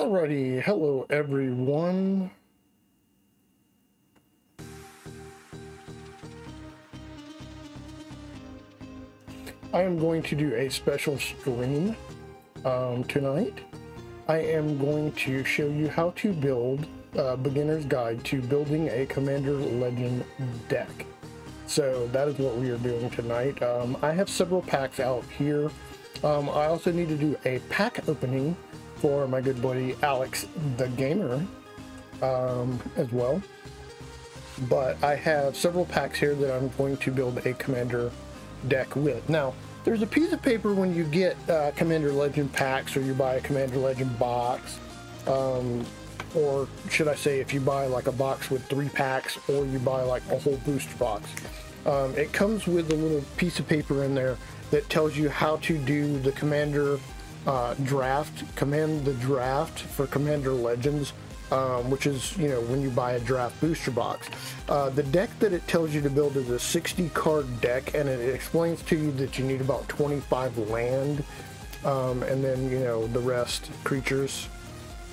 Alrighty, hello everyone. I am going to do a special stream um, tonight. I am going to show you how to build a beginner's guide to building a Commander Legend deck. So that is what we are doing tonight. Um, I have several packs out here. Um, I also need to do a pack opening for my good buddy Alex the Gamer um, as well. But I have several packs here that I'm going to build a Commander deck with. Now, there's a piece of paper when you get uh, Commander Legend packs or you buy a Commander Legend box. Um, or should I say if you buy like a box with three packs or you buy like a whole booster box. Um, it comes with a little piece of paper in there that tells you how to do the Commander uh, draft, command the draft for Commander Legends, um, which is, you know, when you buy a draft booster box. Uh, the deck that it tells you to build is a 60 card deck, and it explains to you that you need about 25 land, um, and then, you know, the rest creatures,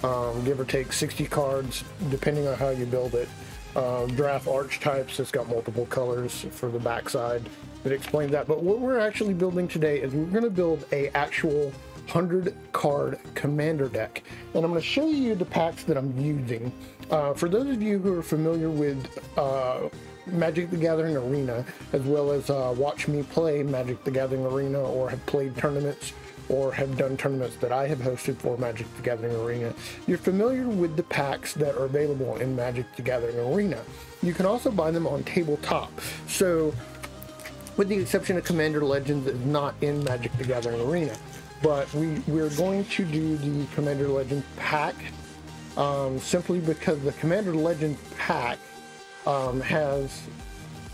um, give or take 60 cards, depending on how you build it. Uh, draft archetypes, it's got multiple colors for the backside that explains that. But what we're actually building today is we're going to build a actual 100 card commander deck. And I'm going to show you the packs that I'm using. Uh, for those of you who are familiar with uh, Magic the Gathering Arena, as well as uh, watch me play Magic the Gathering Arena or have played tournaments or have done tournaments that I have hosted for Magic the Gathering Arena, you're familiar with the packs that are available in Magic the Gathering Arena. You can also buy them on tabletop. So, with the exception of Commander Legends, is not in Magic the Gathering Arena but we, we're going to do the Commander Legend pack um, simply because the Commander Legend pack um, has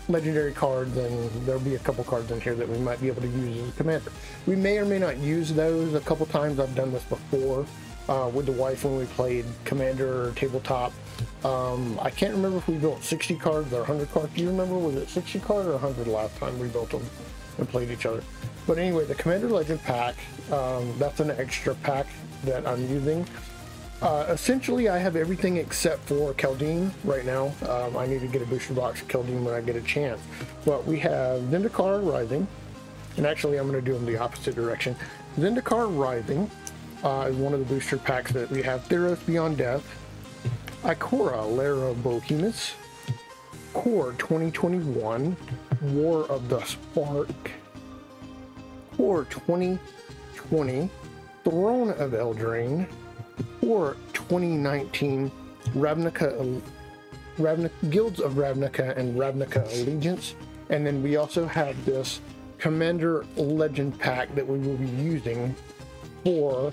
legendary cards and there'll be a couple cards in here that we might be able to use as a commander. We may or may not use those a couple times. I've done this before uh, with the wife when we played Commander or Tabletop. Um, I can't remember if we built 60 cards or 100 cards. Do you remember? Was it 60 cards or 100 last time we built them and played each other? But anyway, the Commander Legend pack, um, that's an extra pack that I'm using. Uh, essentially, I have everything except for Kaldheim right now. Um, I need to get a booster box of Kaldheim when I get a chance. But we have Zendikar Rising, and actually I'm going to do them the opposite direction. Zendikar Rising, uh, is one of the booster packs that we have. Theros Beyond Death, Ikoria, Lair of Behemoths, Core 2021, War of the Spark, Core 2020, Throne of Eldraine, Core 2019, Ravnica, Ravnica Guilds of Ravnica and Ravnica Allegiance, and then we also have this Commander Legend pack that we will be using for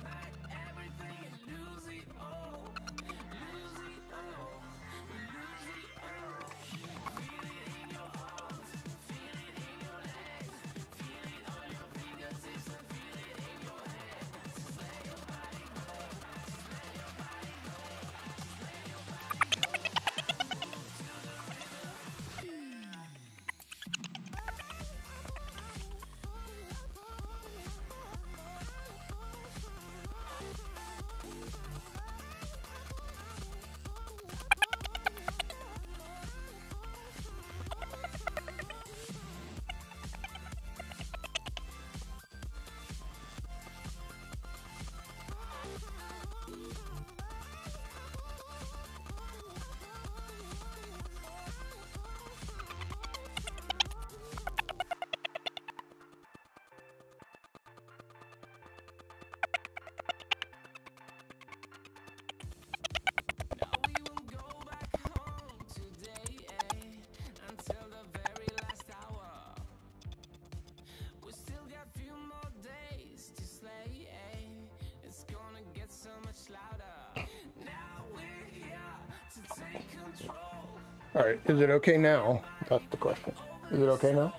All right, is it okay now? That's the question. Is it okay now?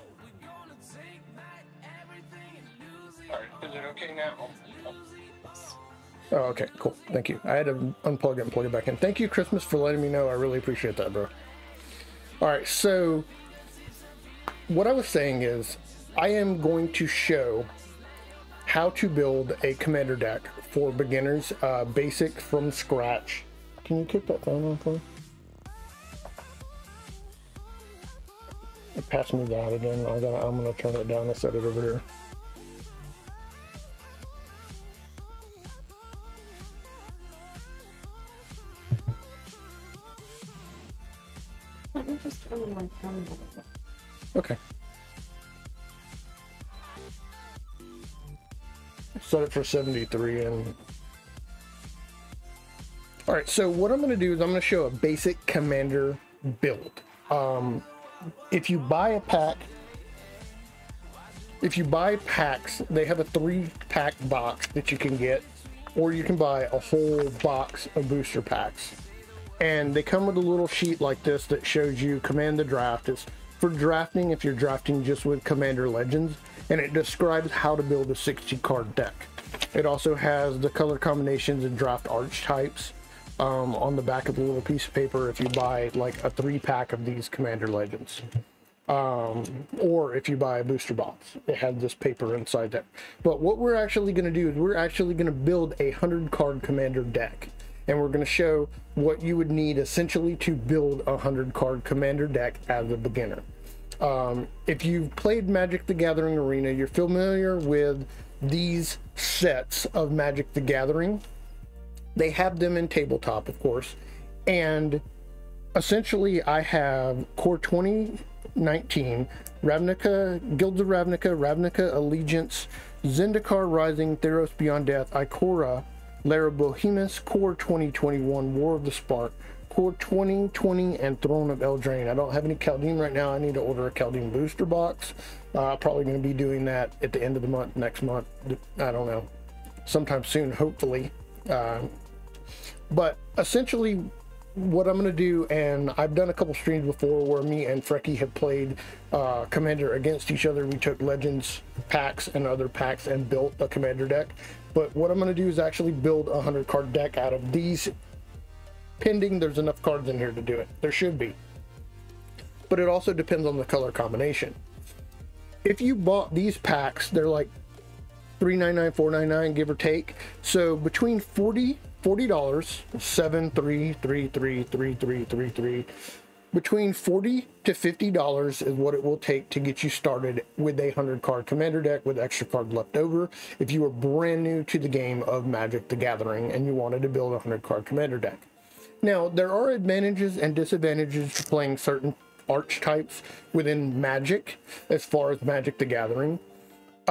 All right, is it okay now? Oh, okay, cool. Thank you. I had to unplug it and plug it back in. Thank you, Christmas, for letting me know. I really appreciate that, bro. All right, so what I was saying is I am going to show how to build a commander deck for beginners, uh, basic from scratch. Can you kick that phone off, for pass me that again. I got I'm gonna turn it down and set it over here. Let me just turn my phone Okay. Set it for 73 and all right, so what I'm going to do is I'm going to show a basic commander build. Um, if you buy a pack, if you buy packs, they have a three pack box that you can get, or you can buy a whole box of booster packs. And they come with a little sheet like this that shows you command the draft. It's for drafting if you're drafting just with Commander Legends, and it describes how to build a 60 card deck. It also has the color combinations and draft archetypes um, on the back of the little piece of paper if you buy like a three pack of these Commander Legends. Um, or if you buy a booster box, it had this paper inside there. But what we're actually going to do is we're actually going to build a 100 card Commander deck. And we're going to show what you would need essentially to build a 100 card Commander deck as a beginner. Um, if you've played Magic the Gathering Arena, you're familiar with these sets of Magic the Gathering they have them in tabletop, of course. And essentially, I have Core 2019, Ravnica, Guilds of Ravnica, Ravnica Allegiance, Zendikar Rising, Theros Beyond Death, Ikoria, Lara Bohemus, Core 2021, War of the Spark, Core 2020, and Throne of Eldraine. I don't have any Kaldheim right now. I need to order a Kaldheim booster box. Uh, probably going to be doing that at the end of the month, next month. I don't know. Sometime soon, hopefully. Uh, but essentially, what I'm going to do, and I've done a couple streams before where me and Frecky have played uh, Commander against each other. We took Legends packs and other packs and built a Commander deck. But what I'm going to do is actually build a 100 card deck out of these, pending there's enough cards in here to do it. There should be. But it also depends on the color combination. If you bought these packs, they're like 399 499 give or take. So between 40 $40, seven three three three three three three three. Between 40 to $50 is what it will take to get you started with a 100 card commander deck with extra card left over if you are brand new to the game of Magic the Gathering and you wanted to build a 100 card commander deck. Now, there are advantages and disadvantages to playing certain archetypes within Magic as far as Magic the Gathering.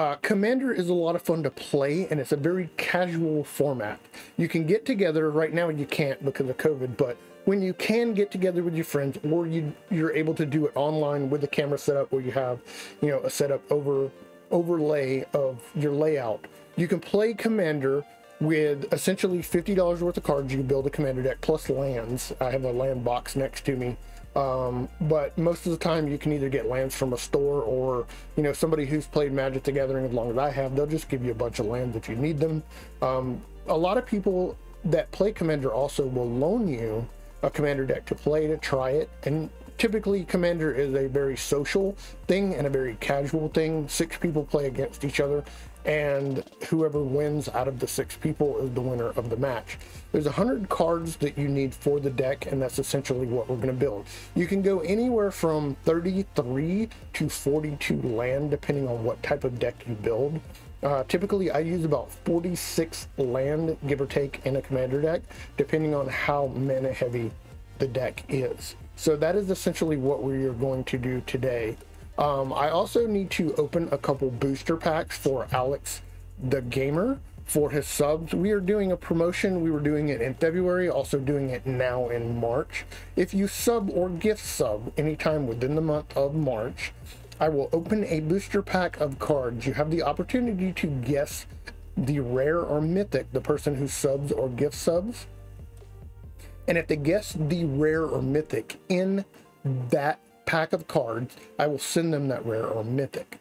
Uh, Commander is a lot of fun to play, and it's a very casual format. You can get together, right now you can't because of COVID, but when you can get together with your friends, or you, you're able to do it online with a camera setup where you have, you know, a setup over overlay of your layout, you can play Commander with essentially $50 worth of cards. You can build a Commander deck plus lands. I have a land box next to me um, but most of the time you can either get lands from a store or, you know, somebody who's played Magic the Gathering as long as I have, they'll just give you a bunch of lands if you need them. Um, a lot of people that play Commander also will loan you a Commander deck to play to try it. And typically Commander is a very social thing and a very casual thing. Six people play against each other and whoever wins out of the six people is the winner of the match. There's 100 cards that you need for the deck, and that's essentially what we're going to build. You can go anywhere from 33 to 42 land, depending on what type of deck you build. Uh, typically, I use about 46 land, give or take, in a commander deck, depending on how mana heavy the deck is. So that is essentially what we are going to do today. Um, I also need to open a couple booster packs for Alex the Gamer for his subs. We are doing a promotion. We were doing it in February, also doing it now in March. If you sub or gift sub anytime within the month of March, I will open a booster pack of cards. You have the opportunity to guess the rare or mythic, the person who subs or gift subs. And if they guess the rare or mythic in that pack of cards, I will send them that rare or mythic.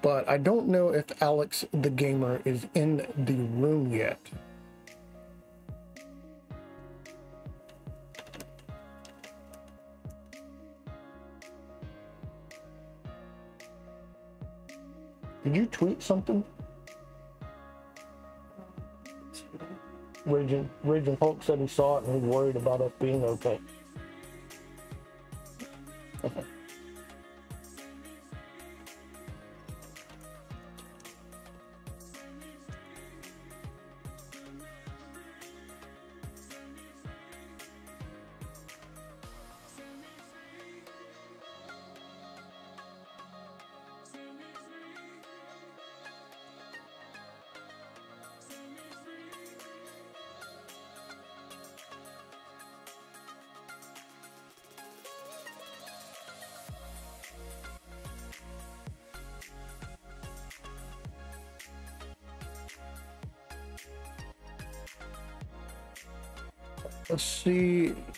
But I don't know if Alex the Gamer is in the room yet. Did you tweet something? Raging, Raging Hulk said he saw it and he's worried about us being okay. Okay. see.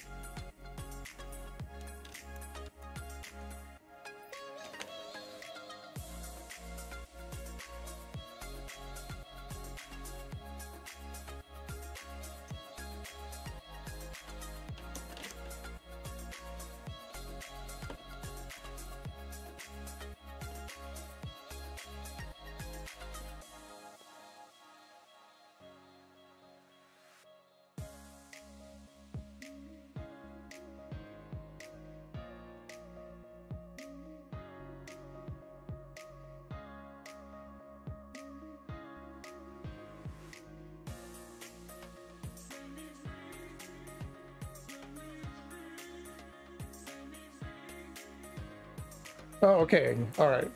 Oh, okay. All right.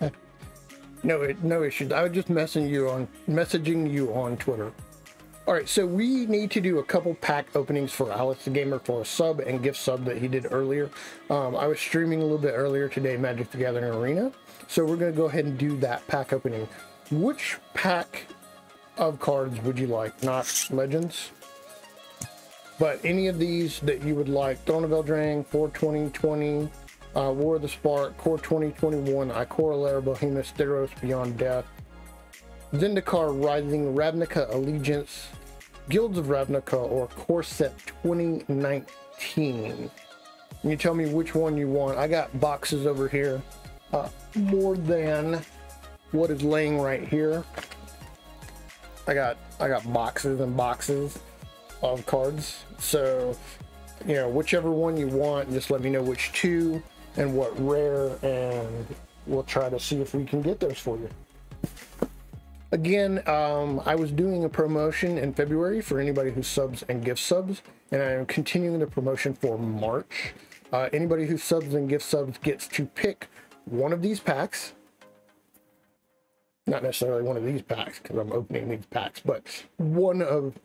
no, no issues. I was just messaging you on messaging you on Twitter. All right, so we need to do a couple pack openings for Alex the Gamer for a sub and gift sub that he did earlier. Um, I was streaming a little bit earlier today, Magic the Gathering Arena, so we're going to go ahead and do that pack opening. Which pack of cards would you like? Not Legends, but any of these that you would like. Throne of Eldraine, 42020, uh, War of the Spark, Core 2021, Ikoria Lair, Behemoth, Theros, Beyond Death, Zendikar Rising, Ravnica Allegiance, Guilds of Ravnica, or Core Set 2019. Can you tell me which one you want? I got boxes over here, uh, more than what is laying right here. I got I got boxes and boxes of cards. So, you know, whichever one you want, just let me know which two and what rare, and we'll try to see if we can get those for you. Again, um, I was doing a promotion in February for anybody who subs and gift subs, and I am continuing the promotion for March. Uh, anybody who subs and gift subs gets to pick one of these packs. Not necessarily one of these packs because I'm opening these packs, but one of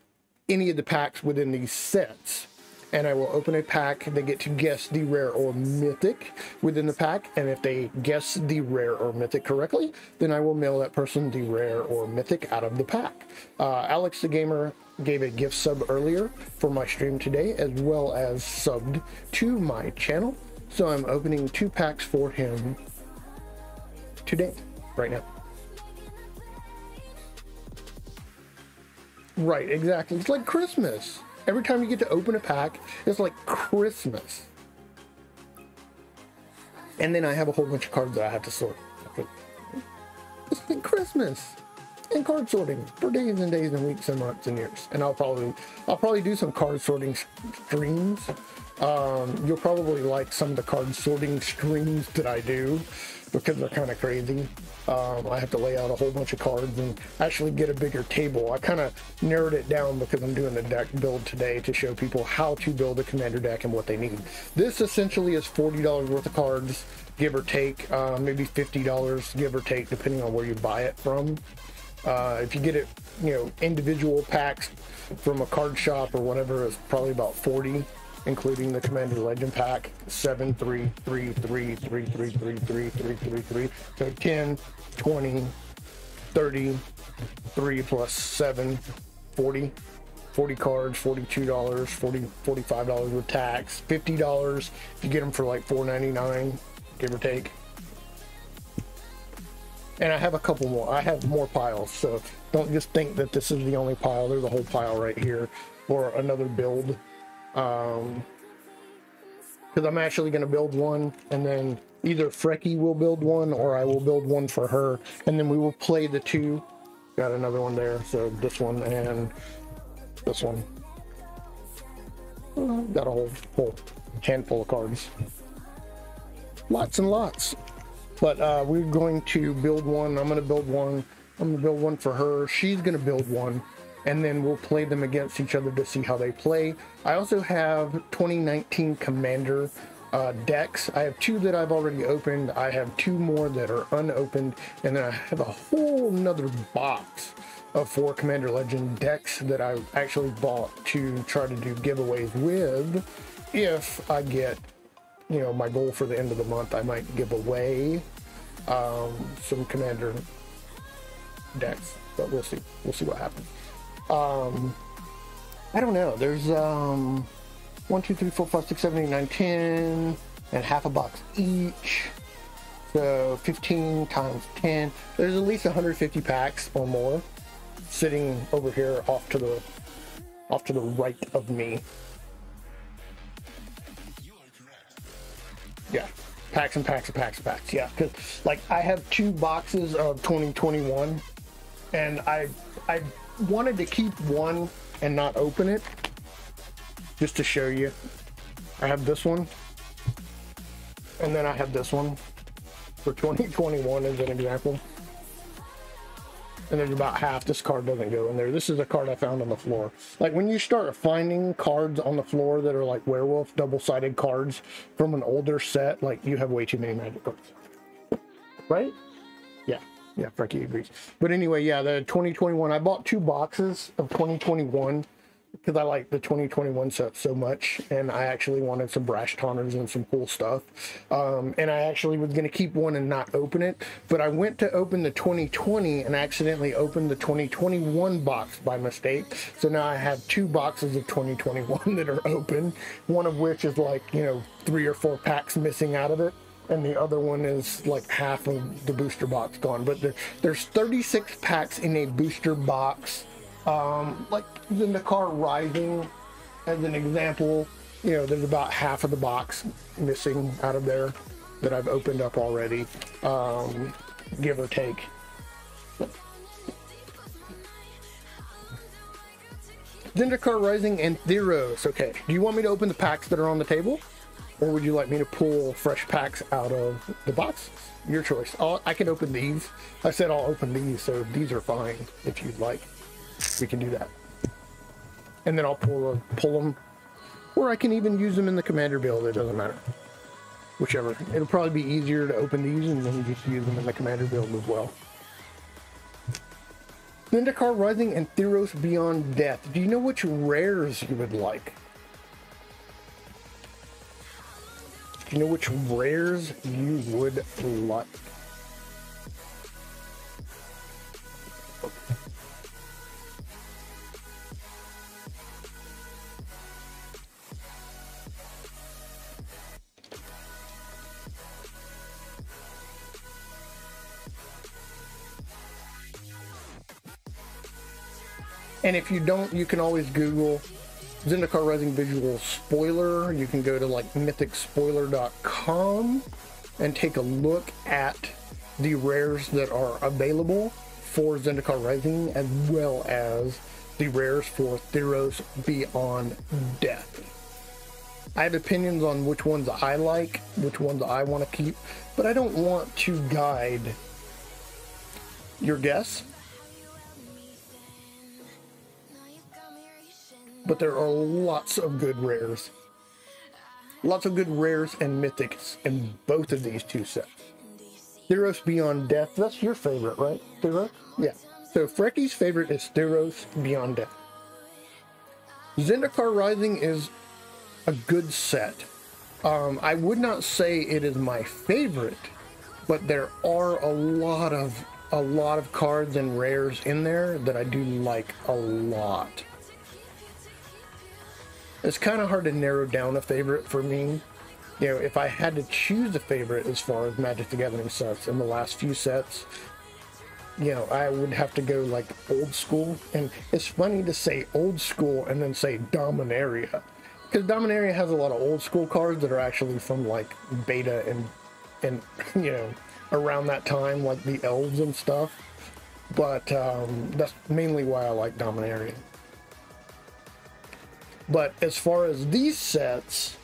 any of the packs within these sets and I will open a pack. They get to guess the rare or mythic within the pack, and if they guess the rare or mythic correctly, then I will mail that person the rare or mythic out of the pack. Uh, Alex the Gamer gave a gift sub earlier for my stream today, as well as subbed to my channel. So I'm opening two packs for him today, right now. Right, exactly. It's like Christmas. Every time you get to open a pack, it's like Christmas. And then I have a whole bunch of cards that I have to sort. It's like Christmas and card sorting for days and days and weeks and months and years. And I'll probably I'll probably do some card sorting streams. Um, you'll probably like some of the card sorting streams that I do because they're kind of crazy. Um, I have to lay out a whole bunch of cards and actually get a bigger table. I kind of narrowed it down because I'm doing the deck build today to show people how to build a commander deck and what they need. This essentially is $40 worth of cards, give or take, uh, maybe $50, give or take, depending on where you buy it from. Uh, if you get it, you know, individual packs from a card shop or whatever, it's probably about 40 including the Commander Legend Pack, 7, 3, 3, 3, 3, 3, 3, 3, 3, 3, 3. So 10, 20, 30, 3 plus 7, 40. 40 cards, $42, 40, $45 with tax, $50 if you get them for like $4.99, give or take. And I have a couple more. I have more piles, so don't just think that this is the only pile. There's a whole pile right here for another build um, because I'm actually going to build one, and then either Frecky will build one, or I will build one for her, and then we will play the two. Got another one there, so this one and this one. Uh, got a whole whole handful of cards, lots and lots. But uh, we're going to build one. I'm going to build one. I'm going to build one for her. She's going to build one and then we'll play them against each other to see how they play. I also have 2019 Commander uh, decks. I have two that I've already opened. I have two more that are unopened, and then I have a whole nother box of four Commander Legend decks that I actually bought to try to do giveaways with. If I get, you know, my goal for the end of the month, I might give away um, some Commander decks, but we'll see. We'll see what happens. Um, I don't know. There's um, one, two, three, four, five, six, seven, eight, nine, ten, and half a box each. So 15 times 10. There's at least 150 packs or more sitting over here off to the off to the right of me. Yeah, packs and packs and packs and packs. Yeah, because like I have two boxes of 2021, and I I wanted to keep one and not open it just to show you. I have this one and then I have this one for 2021 as an example. and there's about half this card doesn't go in there. This is a card I found on the floor. Like when you start finding cards on the floor that are like werewolf double-sided cards from an older set, like you have way too many magic cards. Right? Yeah. Frankie agrees. But anyway, yeah, the 2021, I bought two boxes of 2021 because I like the 2021 set so much, and I actually wanted some brash taunters and some cool stuff. Um, and I actually was going to keep one and not open it, but I went to open the 2020 and accidentally opened the 2021 box by mistake. So now I have two boxes of 2021 that are open, one of which is like, you know, three or four packs missing out of it and the other one is like half of the booster box gone. But there, there's 36 packs in a booster box um, like Zendikar Rising, as an example, you know, there's about half of the box missing out of there that I've opened up already, um, give or take. Zendikar Rising and Theros. Okay, do you want me to open the packs that are on the table? Or would you like me to pull fresh packs out of the box? Your choice. I'll, I can open these. I said I'll open these, so these are fine if you'd like we can do that. And then I'll pull, pull them, or I can even use them in the commander build, it doesn't matter. Whichever. It'll probably be easier to open these and then just use them in the commander build as well. Zendikar Rising and Theros Beyond Death. Do you know which rares you would like? You know which rares you would like? And if you don't, you can always Google Zendikar Rising Visual Spoiler. You can go to like mythicspoiler.com and take a look at the rares that are available for Zendikar Rising as well as the rares for Theros Beyond Death. I have opinions on which ones I like, which ones I want to keep, but I don't want to guide your guess but there are lots of good rares. Lots of good rares and mythics in both of these two sets. Theros Beyond Death, that's your favorite, right? Theros? Yeah. So Freckie's favorite is Theros Beyond Death. Zendikar Rising is a good set. Um, I would not say it is my favorite, but there are a lot of a lot of cards and rares in there that I do like a lot. It's kind of hard to narrow down a favorite for me. You know, if I had to choose a favorite as far as Magic the Gathering sets in the last few sets, you know, I would have to go like old school. And it's funny to say old school and then say Dominaria. Because Dominaria has a lot of old school cards that are actually from like beta and, and you know, around that time, like the elves and stuff. But um, that's mainly why I like Dominaria. But as far as these sets,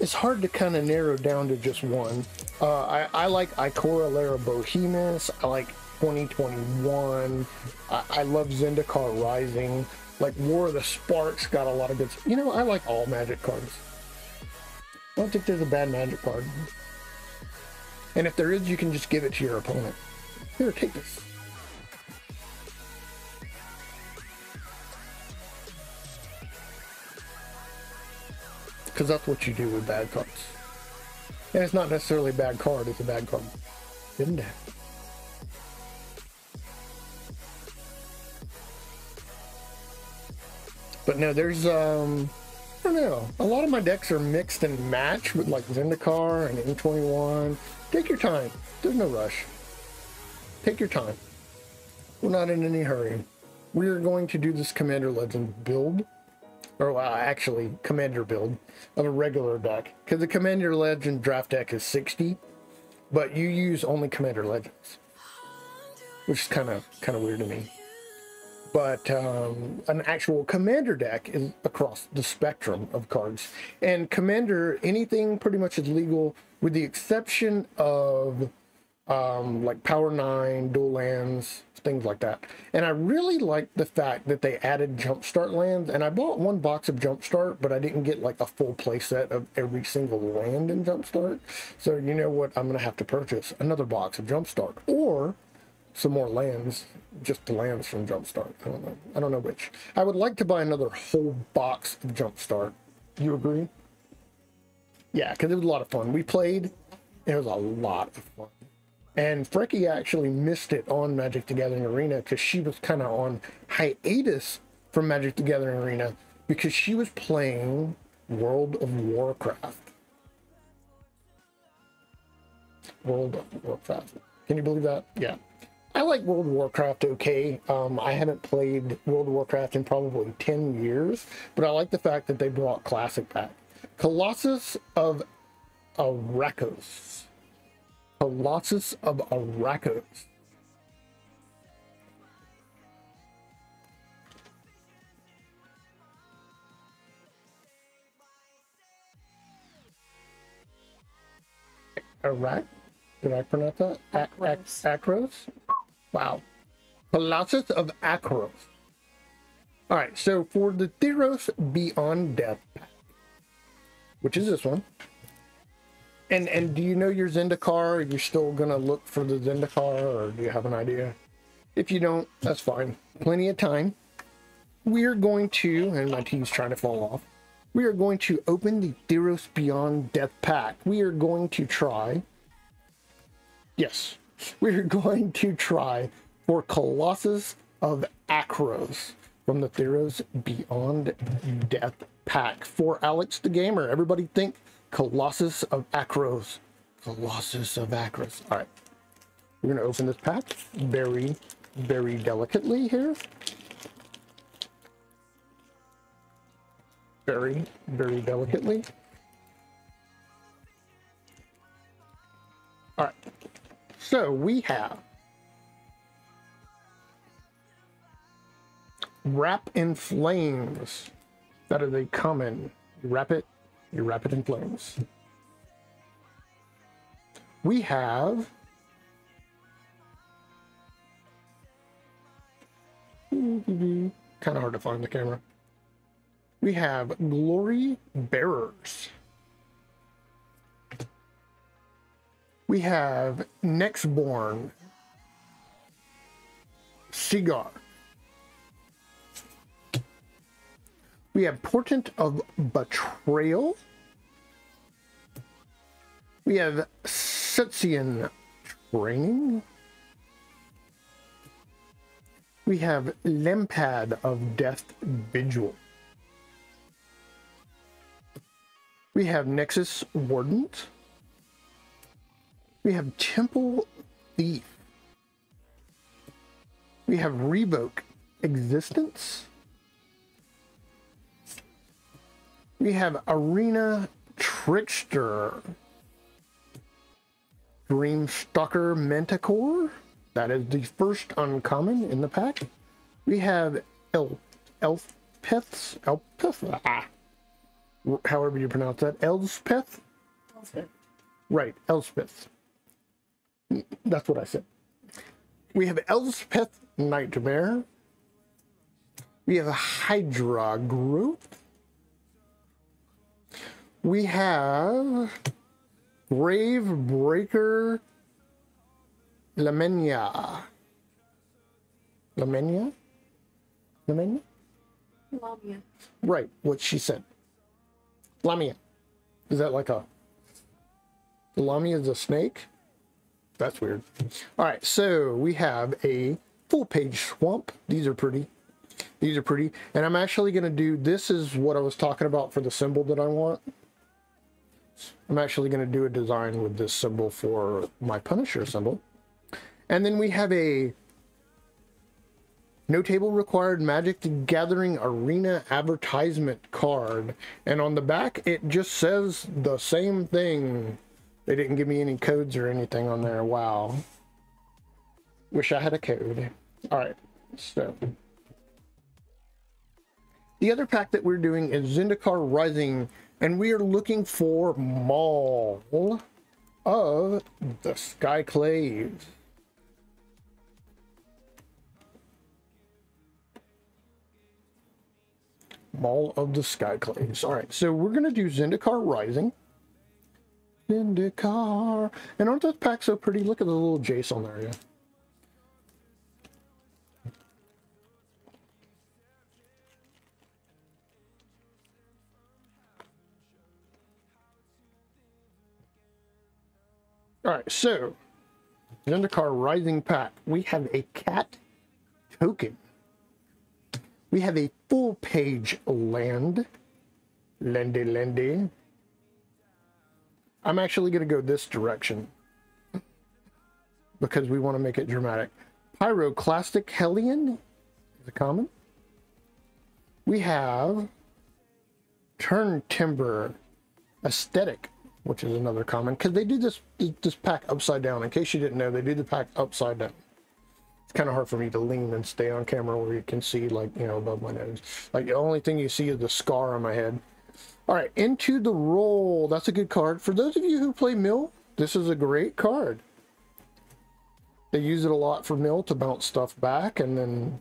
it's hard to kind of narrow down to just one. Uh, I, I, like Ikoria Lair Behemoths. I like 2021. I, I, love Zendikar Rising. Like War of the Sparks got a lot of good. You know, I like all Magic cards. I don't think there's a bad Magic card. And if there is, you can just give it to your opponent. Here, take this. Because that's what you do with bad cards. And it's not necessarily a bad card, it's a bad card. Isn't it? But no, there's, um, I don't know. A lot of my decks are mixed and matched with like Zendikar and M21. Take your time. There's no rush. Take your time. We're not in any hurry. We are going to do this Commander Legend build or uh, actually commander build of a regular deck. Because the commander legend draft deck is 60 but you use only commander legends which is kind of kind of weird to me. But um, an actual commander deck is across the spectrum of cards. And commander anything pretty much is legal with the exception of um, like Power 9, dual lands, things like that. And I really like the fact that they added Jumpstart lands. And I bought one box of Jumpstart, but I didn't get like a full playset of every single land in Jumpstart. So you know what? I'm going to have to purchase another box of Jumpstart or some more lands, just the lands from Jumpstart. I don't know. I don't know which. I would like to buy another whole box of Jumpstart. You agree? Yeah, because it was a lot of fun. We played. It was a lot of fun. And Frecky actually missed it on Magic the Gathering Arena because she was kind of on hiatus from Magic the Gathering Arena because she was playing World of Warcraft. World of Warcraft. Can you believe that? Yeah. I like World of Warcraft okay. Um, I haven't played World of Warcraft in probably 10 years, but I like the fact that they brought Classic back. Colossus of Arrakos. Colossus of Arrakos. Iraq? Did I pronounce that? Akros. Akros? Wow. Colossus of Akros. All right, so for the Theros Beyond Death pack, which is this one, and and do you know your Zendikar? Are you still gonna look for the Zendikar, or do you have an idea? If you don't, that's fine. Plenty of time. We are going to, and my team's trying to fall off. We are going to open the Theros Beyond Death pack. We are going to try. Yes, we are going to try for Colossus of Akros from the Theros Beyond Death pack for Alex the Gamer. Everybody think Colossus of Akros. Colossus of Akros. All right. We're going to open this pack very, very delicately here. Very, very delicately. All right. So we have Wrap in Flames. That is a common. wrap it you wrap it in flames. We have kind of hard to find the camera. We have Glory Bearers. We have Nyxborn. Seaguard. We have Portent of Betrayal. We have Setessan Training. We have Lampad of Death Vigil. We have Nexus Wardens. We have Temple Thief. We have Revoke Existence. We have Arena Trickster. Dream Dreamstalker Manticore. That is the first uncommon in the pack. We have El Elspeth's Elspeth. Ah, however you pronounce that. Elspeth. Elspeth. Right, Elspeth. That's what I said. We have Elspeth Nightmare. We have Hydra Growth. We have Grave Breaker Lamenia. Lamenia? Lamenia? Lamia. Right, what she said. Lamia. Is that like a... Lamia is a snake? That's weird. All right, so we have a full page swamp. These are pretty. These are pretty. And I'm actually going to do, this is what I was talking about for the symbol that I want. I'm actually going to do a design with this symbol for my Punisher symbol. And then we have a no table required Magic the Gathering Arena advertisement card. And on the back, it just says the same thing. They didn't give me any codes or anything on there. Wow. Wish I had a code. All right, so. The other pack that we're doing is Zendikar Rising and we are looking for Maul. of the Skyclave. Maul of the Skyclaves. All right, so we're going to do Zendikar Rising. Zendikar. And aren't those packs so pretty? Look at the little Jace on there, yeah. All right, so Zendikar Rising Pack. We have a cat token. We have a full page land. Lendy, Lendy. I'm actually going to go this direction because we want to make it dramatic. Pyroclastic Hellion is a common. We have Turn Timber Ascetic which is another common because they do this this pack upside down. In case you didn't know, they do the pack upside down. It's kind of hard for me to lean and stay on camera where you can see like you know above my nose. Like the only thing you see is the scar on my head. All right, into the roll. That's a good card for those of you who play mill. This is a great card. They use it a lot for mill to bounce stuff back and then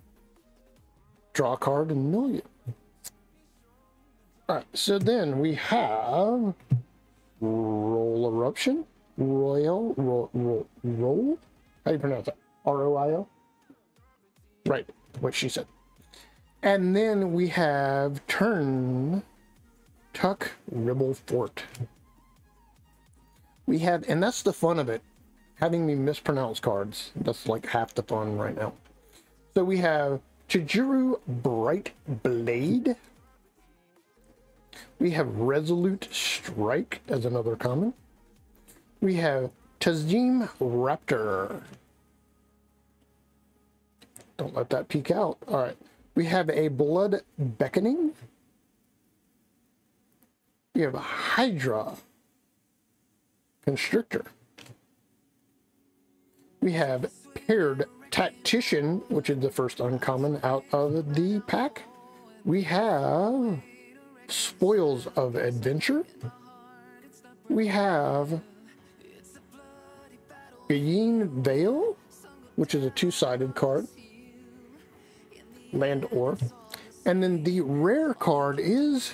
draw a card and mill you. All right, so then we have Roll Eruption, Royal, Roll, roll? How do you pronounce that? R-O-I-O? Right, what she said. And then we have Turn, Tuck, Ribble Fort. We have, and that's the fun of it, having me mispronounce cards. That's like half the fun right now. So we have Chijuru Bright Blade. We have Resolute Strike as another common. We have Tazeem Raptor. Don't let that peek out. All right. We have a Blood Beckoning. We have a Hydra Constrictor. We have Paired Tactician, which is the first uncommon out of the pack. We have Spoils of Adventure. We have Gayin Vale, which is a two-sided card. Land Orb. And then the rare card is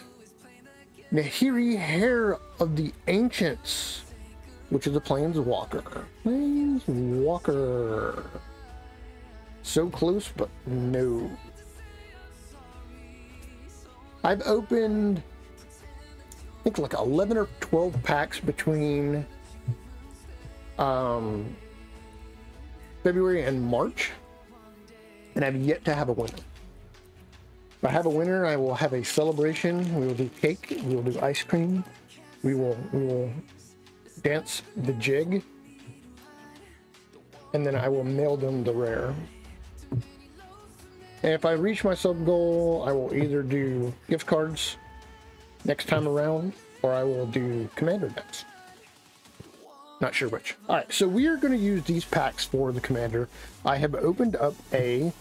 Nahiri Heir of the Ancients, which is a Planeswalker. Planeswalker. So close, but no. I've opened, I think like 11 or 12 packs between um, February and March, and I've yet to have a winner. If I have a winner, I will have a celebration. We will do cake. We will do ice cream. We will we will dance the jig, and then I will mail them the rare. And if I reach my sub goal, I will either do gift cards next time around, or I will do commander decks. Not sure which. All right, so we are going to use these packs for the commander. I have opened up a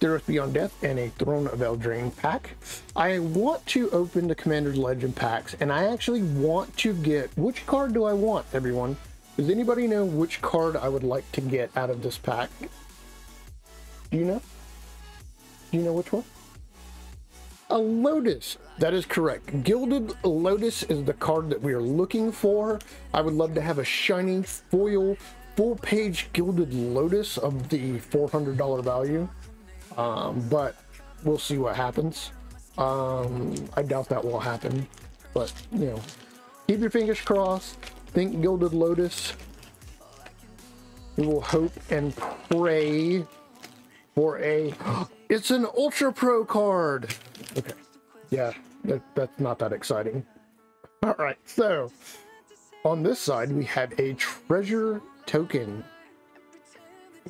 Theros Beyond Death and a Throne of Eldraine pack. I want to open the Commander Legend packs, and I actually want to get... Which card do I want, everyone? Does anybody know which card I would like to get out of this pack? Do you know? Do you know which one? A Lotus. That is correct. Gilded Lotus is the card that we are looking for. I would love to have a shiny foil full page Gilded Lotus of the $400 value. Um, but we'll see what happens. Um, I doubt that will happen. But, you know, keep your fingers crossed. Think Gilded Lotus. We will hope and pray for a it's an ultra pro card. Okay. Yeah that, that's not that exciting. All right so on this side we have a treasure token.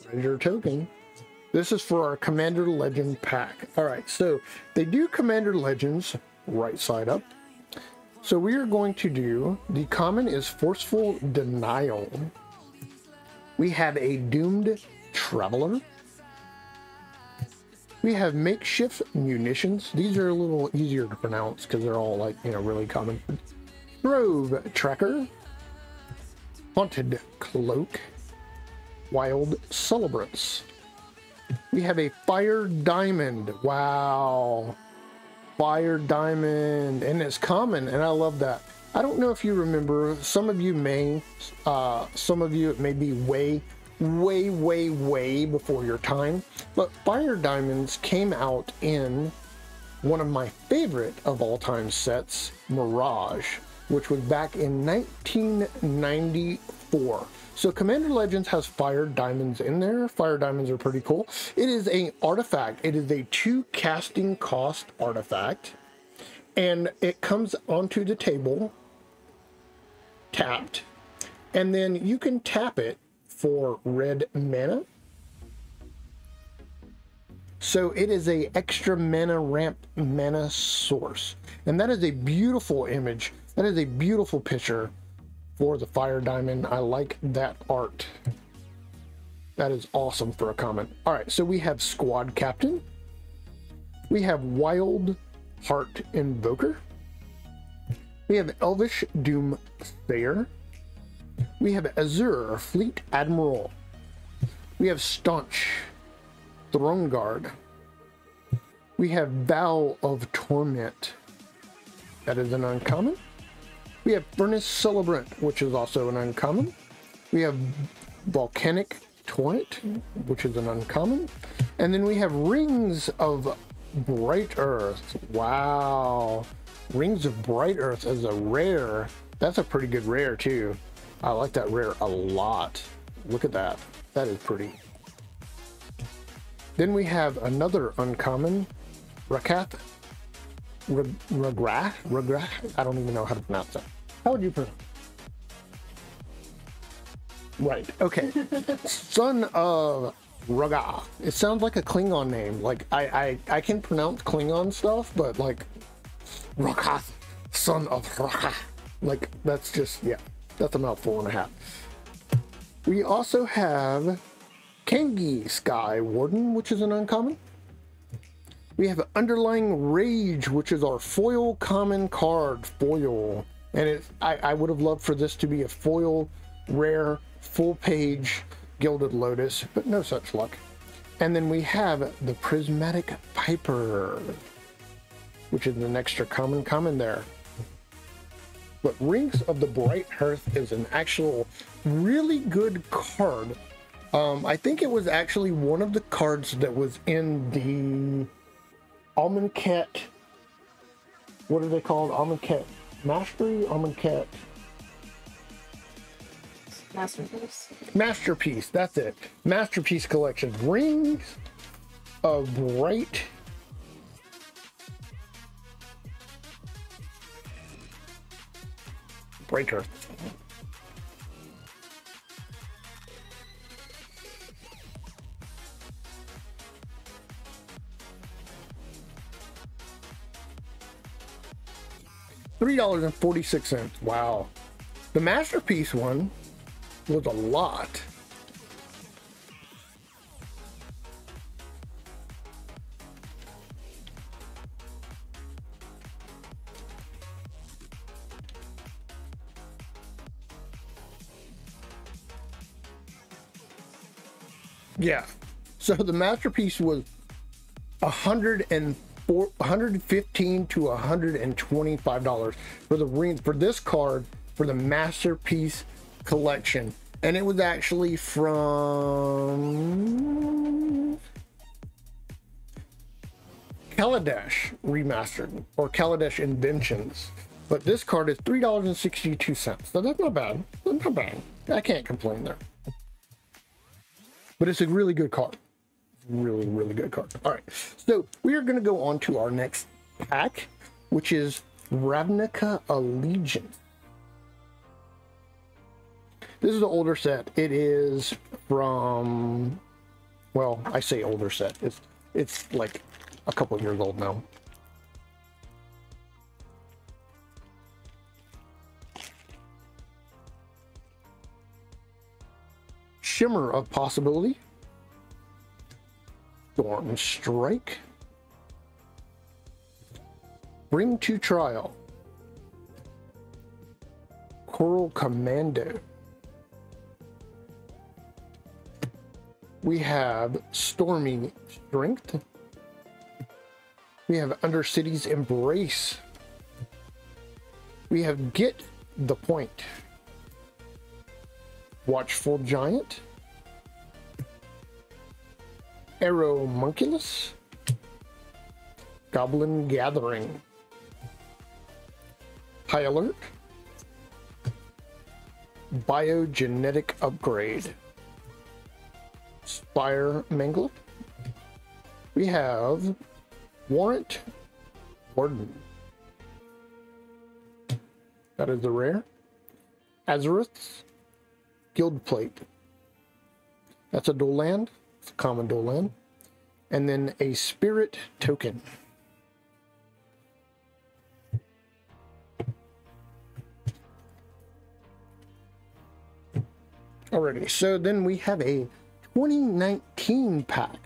Treasure token. This is for our commander legend pack. All right so they do commander legends right side up. So we are going to do the common is forceful denial. We have a doomed traveler we have makeshift munitions. These are a little easier to pronounce because they're all like, you know, really common. Grove Tracker, Haunted Cloak, Wild Celebrants. We have a Fire Diamond. Wow. Fire Diamond. And it's common, and I love that. I don't know if you remember, some of you may, uh, some of you it may be way, way, way, way before your time, but Fire Diamonds came out in one of my favorite of all time sets, Mirage, which was back in 1994. So Commander Legends has fire diamonds in there. Fire diamonds are pretty cool. It is a artifact. It is a two casting cost artifact. And it comes onto the table tapped. And then you can tap it for red mana. So it is a extra mana ramp mana source. And that is a beautiful image. That is a beautiful picture for the fire diamond. I like that art. That is awesome for a comment. All right, so we have squad captain. We have wild heart invoker. We have elvish doom sayer. We have azure fleet admiral. We have staunch throne guard. We have vow of torment. That is an uncommon. We have Furnace Celebrant, which is also an uncommon. We have Volcanic Torrent, which is an uncommon. And then we have Rings of Brighthearth. Wow. Rings of Brighthearth as a rare. That's a pretty good rare, too. I like that rare a lot. Look at that. That is pretty. Then we have another uncommon, Rakath Ragrath? Ragrath? I don't even know how to pronounce that. How would you pronounce? It? Right. Okay. Son of Raga. It sounds like a Klingon name. Like I, I, I can pronounce Klingon stuff, but like Rakath, son of Raga. Like that's just yeah, that's a mouthful and a half. We also have Kangee Sky Warden, which is an uncommon. We have Underlying Rage, which is our foil common card. Foil. And it, I, I would have loved for this to be a foil, rare, full page Gilded Lotus, but no such luck. And then we have the Prismatic Piper, which is an extra common common there. But Rings of the Bright Hearth is an actual really good card. Um, I think it was actually one of the cards that was in the Amonkhet. What are they called? Amonkhet Mastery, Amonkhet. Masterpiece. Masterpiece, that's it. Masterpiece collection. Rings of Bright. Breaker. $3.46. Wow. The masterpiece one was a lot. Yeah. So the masterpiece was a hundred and four, 115 to 125 dollars for the for this card for the masterpiece collection. And it was actually from Kaladesh remastered or Kaladesh Inventions. But this card is three dollars and 62 cents. So that's not bad. That's not bad. I can't complain there but it's a really good card really, really good card. All right, so we are going to go on to our next pack, which is Ravnica Allegiance. This is an older set. It is from, well, I say older set. It's it's like a couple years old now. Shimmer of Possibility. Storm Strike. Bring to trial. Coral Commando. We have Stormy Strength. We have Undercity's Embrace. We have Get the Point. Watchful Giant. Aeromunculus. Goblin Gathering. High Alert. Biogenetic Upgrade. Spire Mangler. We have Warrant Warden. That is the rare. Azareth's Guild Gate. That's a dual land. Common dual land. And then a Spirit Token. Alrighty, so then we have a 2019 pack.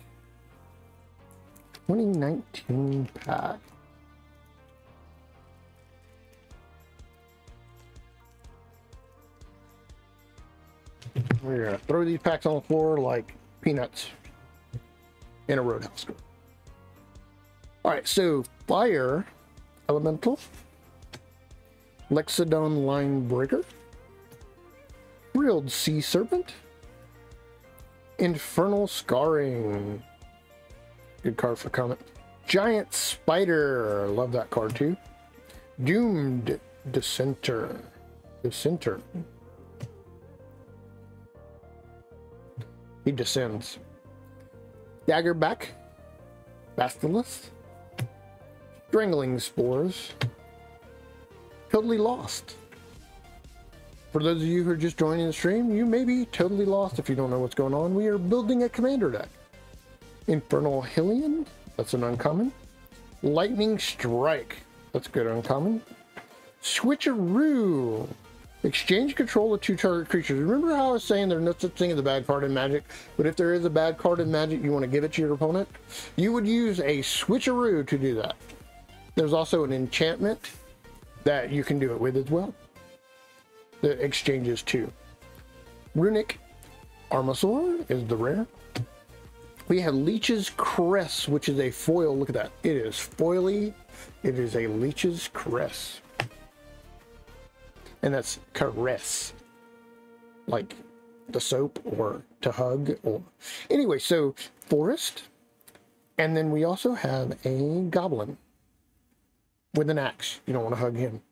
2019 pack. We're gonna throw these packs on the floor like peanuts in a roadhouse. All right, so fire elemental, Lexodon line breaker, Frilled sea serpent, Infernal scarring. Good card for comment. Giant spider, love that card too. Doomed dissenter, dissenter. He descends. Daggerback, Basilisk, Strangling Spores, Totally Lost. For those of you who are just joining the stream, you may be totally lost if you don't know what's going on. We are building a commander deck. Infernal Hillian, that's an uncommon. Lightning Strike, that's good uncommon. Switcheroo, exchange control of two target creatures. Remember how I was saying there's no such thing as a bad card in Magic, but if there is a bad card in Magic, you want to give it to your opponent? You would use a Switcheroo to do that. There's also an enchantment that you can do it with as well. The exchanges too. Runic Armasaur is the rare. We have Leech's Caress, which is a foil. Look at that. It is foily. It is a Leech's Caress. And that's caress. Like the soap or to hug or anyway, so forest. And then we also have a goblin with an axe. You don't want to hug him.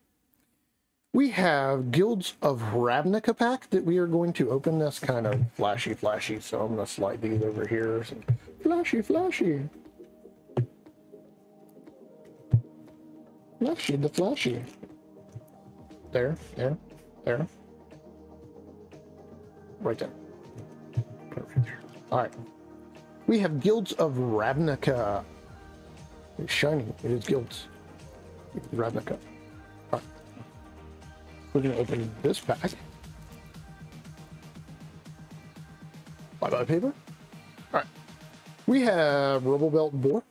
We have Guilds of Ravnica pack that we are going to open. That's kind of flashy, flashy. So I'm going to slide these over here. Flashy, flashy. Flashy, the flashy. There, there, there. Right there. All right. We have Guilds of Ravnica. It's shiny. It is Guilds. Ravnica. All right. We're going to open this pack. Bye bye paper. All right. We have Belt Boar.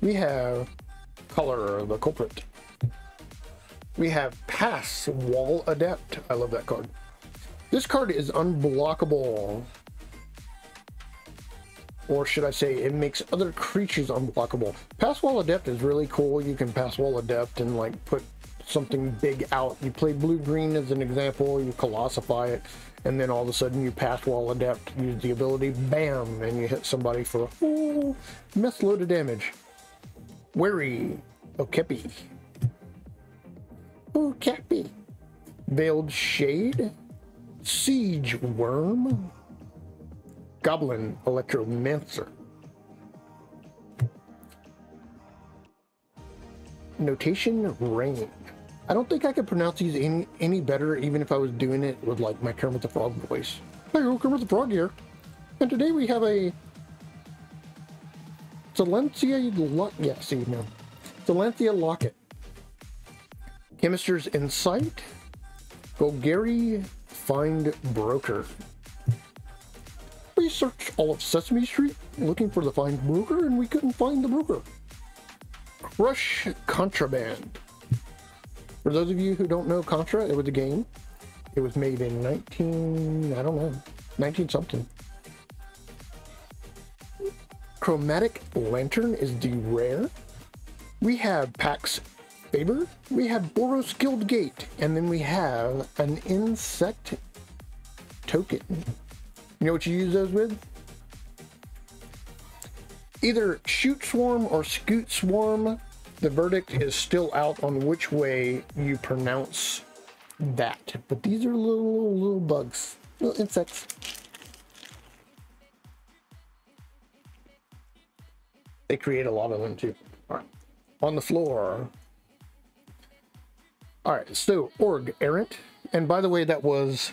We have Collar the Culprit. We have Pass Wall Adept. I love that card. This card is unblockable. Or should I say, it makes other creatures unblockable. Pass Wall Adept is really cool. You can Pass Wall Adept and like put something big out. You play blue green as an example, you colossify it, and then all of a sudden you pass wall adept, use the ability, bam, and you hit somebody for a full mess load of damage. Wary, Okapi. Okapi. Veiled Shade. Siege Wurm. Goblin Electromancer. Notation Rain. I don't think I could pronounce these any, any better, even if I was doing it with like my Kermit the Frog voice. Hey, Kermit the Frog here. And today we have a Silencia Lock. Yeah, see. Silencia Locket. Chemist's Insight. Golgari Find Broker. We searched all of Sesame Street looking for the Find Broker, and we couldn't find the broker. Crush Contraband. For those of you who don't know Contra, it was a game. It was made in 19, I don't know, 19 something. Chromatic Lantern is the rare. We have Pax Faber. We have Boros Guild Gate. And then we have an insect token. You know what you use those with? Either shoot swarm or scoot swarm. The verdict is still out on which way you pronounce that. But these are little, little, little bugs, little insects. They create a lot of them too. All right. On the floor. All right, so Org Errant. And by the way, that was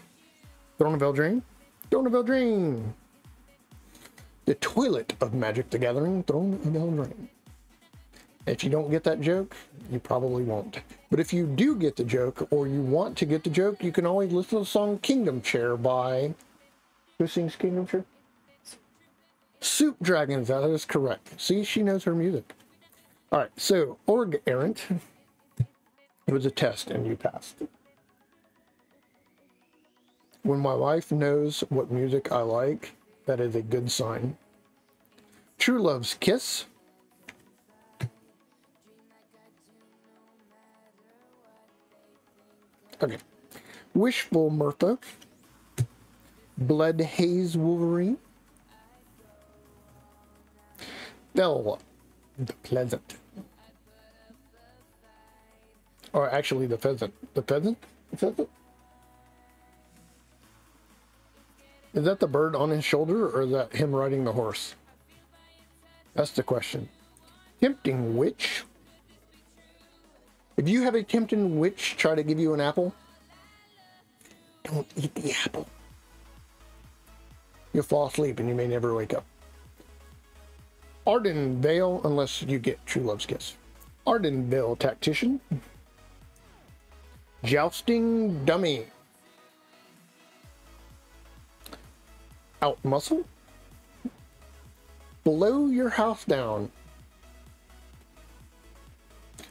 Throne of Eldraine. Throne of Eldraine. The toilet of Magic the Gathering, Throne of Eldraine. If you don't get that joke, you probably won't. But if you do get the joke, or you want to get the joke, you can always listen to the song Kingdom Chair by. Who sings Kingdom Chair? Soup Dragons, that is correct. See, she knows her music. All right, so Org Errant. It was a test and you passed. When my wife knows what music I like, that is a good sign. True Love's Kiss. Okay. Wishful Merfolk. Blood Haze Wolverine. Bella the Pleasant. Or actually the pheasant. The pheasant? Pheasant? Is that the bird on his shoulder or is that him riding the horse? That's the question. Tempting witch. If you have a tempting witch try to give you an apple, don't eat the apple. You'll fall asleep and you may never wake up. Arden Vale, unless you get True Love's Kiss. Arden Vale Tactician. Jousting Dummy. Out Muscle. Blow your house down.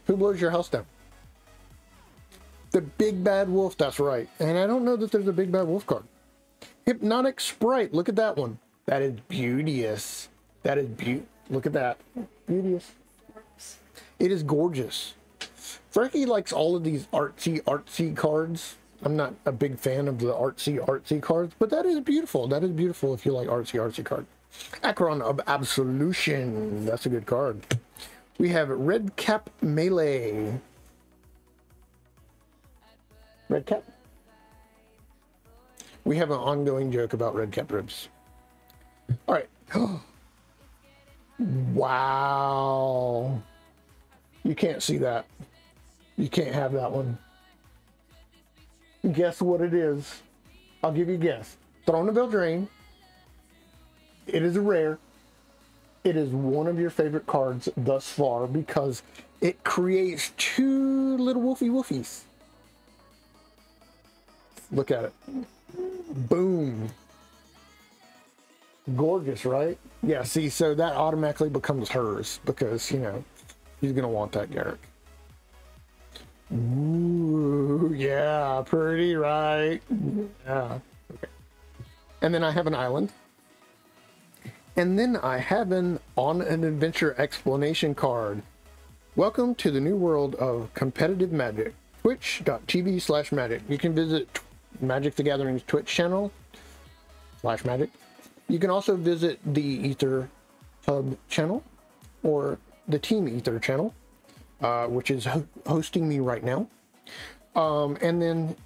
Who blows your house down? The Big Bad Wolf, that's right. And I don't know that there's a Big Bad Wolf card. Hypnotic Sprite, look at that one. That is beauteous. That is beautiful. Look at that. Beauteous. It is gorgeous. Frankie likes all of these artsy, artsy cards. I'm not a big fan of the artsy, artsy cards, but that is beautiful. That is beautiful if you like artsy, artsy card. Archon of Absolution. That's a good card. We have Red Cap Melee. Red Cap. We have an ongoing joke about Red Cap ribs. All right. wow. You can't see that. You can't have that one. Guess what it is? I'll give you a guess. Throne of Eldraine. It is a rare. It is one of your favorite cards thus far because it creates two little woofy woofies. Look at it. Boom. Gorgeous, right? Yeah, see, so that automatically becomes hers because, you know, he's going to want that Garruk. Ooh, yeah, pretty right. Yeah. Okay. And then I have an island. And then I have an on an adventure explanation card. Welcome to the new world of competitive magic. Twitch.tv slash magic. You can visit Magic the Gathering's Twitch channel slash magic. You can also visit the Aether Hub channel or the Team Aether channel, uh, which is ho hosting me right now. Um, and then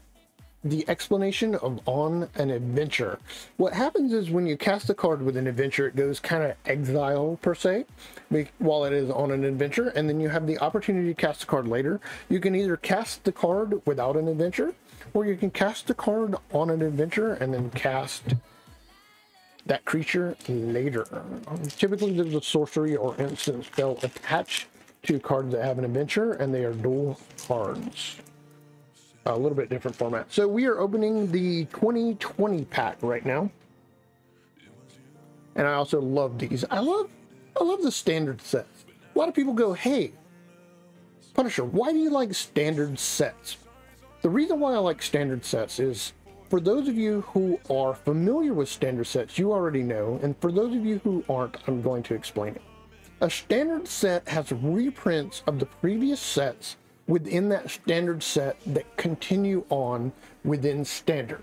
the explanation of on an adventure. What happens is when you cast a card with an adventure, it goes kind of exile per se, while it is on an adventure, and then you have the opportunity to cast a card later. You can either cast the card without an adventure, or you can cast the card on an adventure and then cast that creature later. Typically, there's a sorcery or instant spell attached to cards that have an adventure, and they are dual cards. A little bit different format. So we are opening the 2020 pack right now. And I also love these. I love I love the standard sets. A lot of people go, hey, Punisher, why do you like standard sets? The reason why I like standard sets is for those of you who are familiar with standard sets, you already know, and for those of you who aren't, I'm going to explain it. A standard set has reprints of the previous sets within that standard set that continue on within standard.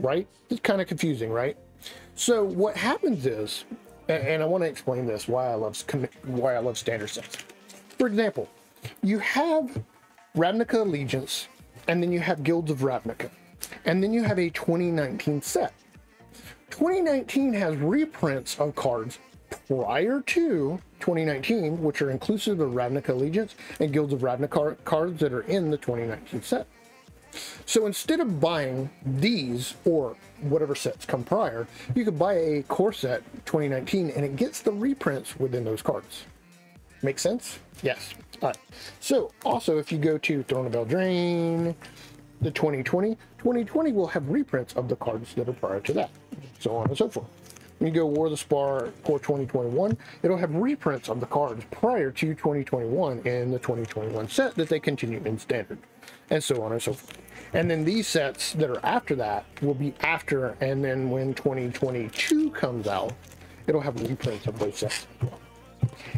Right? It's kind of confusing, right? So what happens is, and I want to explain this why I love why I love standard sets. For example, you have Ravnica Allegiance, and then you have Guilds of Ravnica, and then you have a 2019 set. 2019 has reprints of cards prior to 2019, which are inclusive of Ravnica Allegiance and Guilds of Ravnica cards that are in the 2019 set. So instead of buying these or whatever sets come prior, you could buy a core set 2019 and it gets the reprints within those cards. Make sense? Yes. All right. So also if you go to Throne of Eldraine, the 2020, 2020 will have reprints of the cards that are prior to that, so on and so forth. You go War of the Spark for 2021, it'll have reprints of the cards prior to 2021 in the 2021 set that they continue in standard, and so on and so forth. And then these sets that are after that will be after, and then when 2022 comes out, it'll have reprints of those sets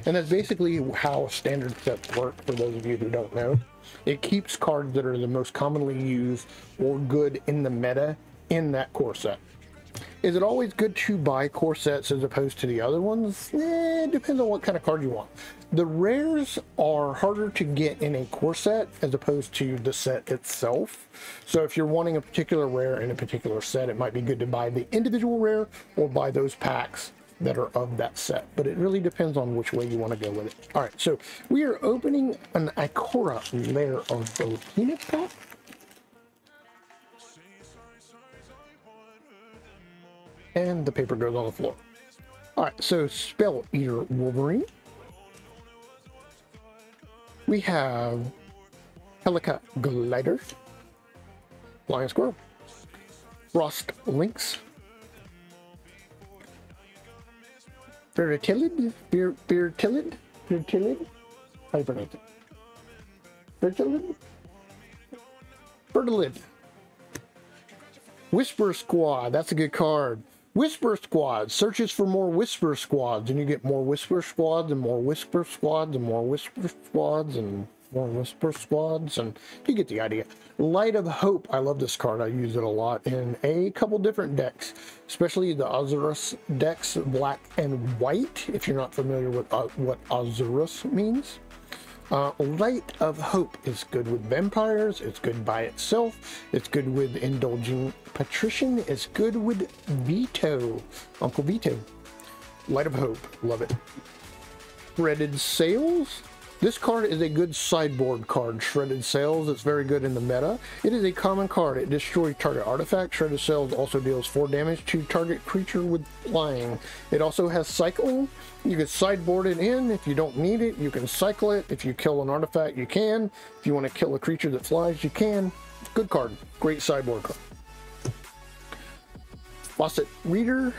And that's basically how standard sets work for those of you who don't know. It keeps cards that are the most commonly used or good in the meta in that core set. Is it always good to buy core sets as opposed to the other ones? Eh, it depends on what kind of card you want. The rares are harder to get in a core set as opposed to the set itself. So if you're wanting a particular rare in a particular set, it might be good to buy the individual rare or buy those packs that are of that set. But it really depends on which way you want to go with it. All right, so we are opening an Ikoria Lair of Behemoths pack. And the paper goes on the floor. All right, so Spell Eater Wolverine. We have Helica Glider, Lion Squirrel, Frost Lynx, Fertilid, Fertilid, Fertilid, how do you pronounce it? Fertilid? Fertilid. Whisper Squad, that's a good card. Whisper Squad searches for more Whisper Squads, and you get more Whisper Squads and more Whisper Squads and more Whisper Squads and more Whisper Squads, and you get the idea. Light of Hope, I love this card. I use it a lot in a couple different decks, especially the Azurus decks, black and white, if you're not familiar with uh, what Azurus means. Uh, Light of Hope is good with vampires. It's good by itself. It's good with Indulging Patrician. It's good with Vito, Uncle Vito. Light of Hope, love it. Shredded Sails. This card is a good sideboard card, Shredded Sails. It's very good in the meta. It is a common card. It destroys target artifact. Shredded Sails also deals 4 damage to target creature with flying. It also has cycling. You can sideboard it in. If you don't need it, you can cycle it. If you kill an artifact, you can. If you want to kill a creature that flies, you can. Good card. Great sideboard card. Faucet Reader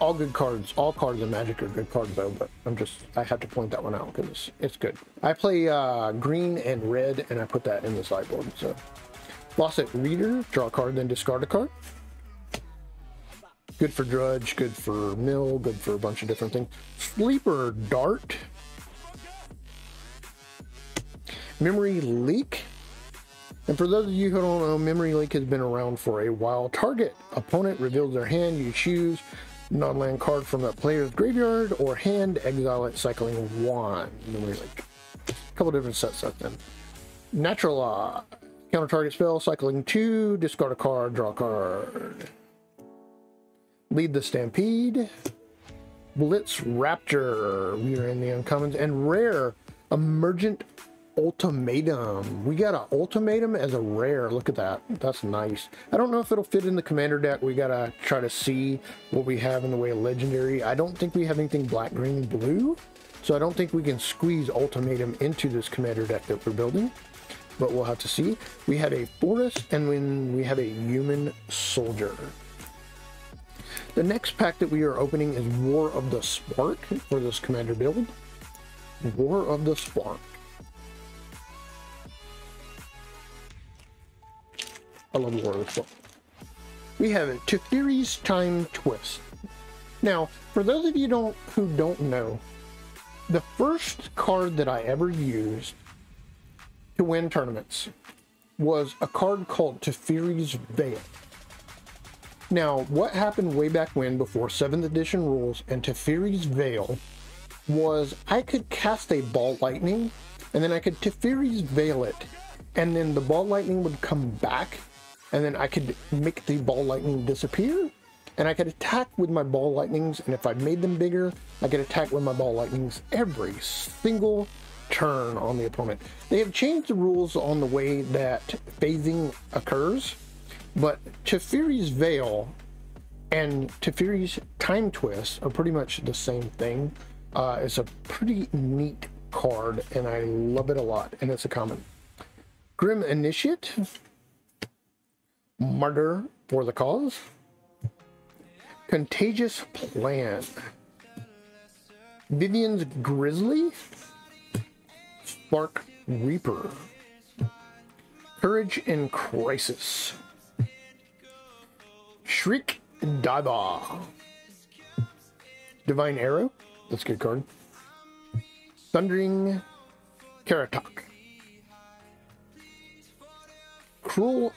all good cards. All cards in Magic are good cards, though. But I'm just I have to point that one out because it's, good. I play uh, green and red, and I put that in the sideboard. So, Faucet Reader, draw a card, then discard a card. Good for Drudge, good for Mill, good for a bunch of different things. Sleeper Dart. Memory Leak. And for those of you who don't know, Memory Leak has been around for a while. Target opponent reveals their hand. You choose non-land card from that player's graveyard or hand exile it cycling one. Like a couple different sets of them. Neutralize. Counter target spell, cycling two, discard a card, draw a card. Lead the Stampede. Blitz Raptor. We are in the uncommons. And rare Emergent ultimatum. We got an ultimatum as a rare. Look at that. That's nice. I don't know if it'll fit in the commander deck. We gotta try to see what we have in the way of legendary. I don't think we have anything black, green, blue. So I don't think we can squeeze ultimatum into this commander deck that we're building. But we'll have to see. We have a forest and when we have a human soldier. The next pack that we are opening is War of the Spark for this commander build. War of the Spark. Of the We have it. Teferi's Time Twist. Now, for those of you don't who don't know, the first card that I ever used to win tournaments was a card called Teferi's Veil. Now, what happened way back when, before 7th edition rules and Teferi's Veil, was I could cast a Ball Lightning, and then I could Teferi's Veil it, and then the Ball Lightning would come back, and then I could make the Ball Lightning disappear, and I could attack with my Ball Lightnings, and if I made them bigger, I could attack with my Ball Lightnings every single turn on the opponent. They have changed the rules on the way that phasing occurs, but Teferi's Veil and Teferi's Time Twist are pretty much the same thing. Uh, it's a pretty neat card, and I love it a lot, and it's a common. Grim Initiate, Martyr for the Cause, Contentious Plan, Vivien's Grizzly, Spark Reaper, Courage in Crisis, Shriek Diver, Divine Arrow, that's a good card, Thundering Ceratok, Cruel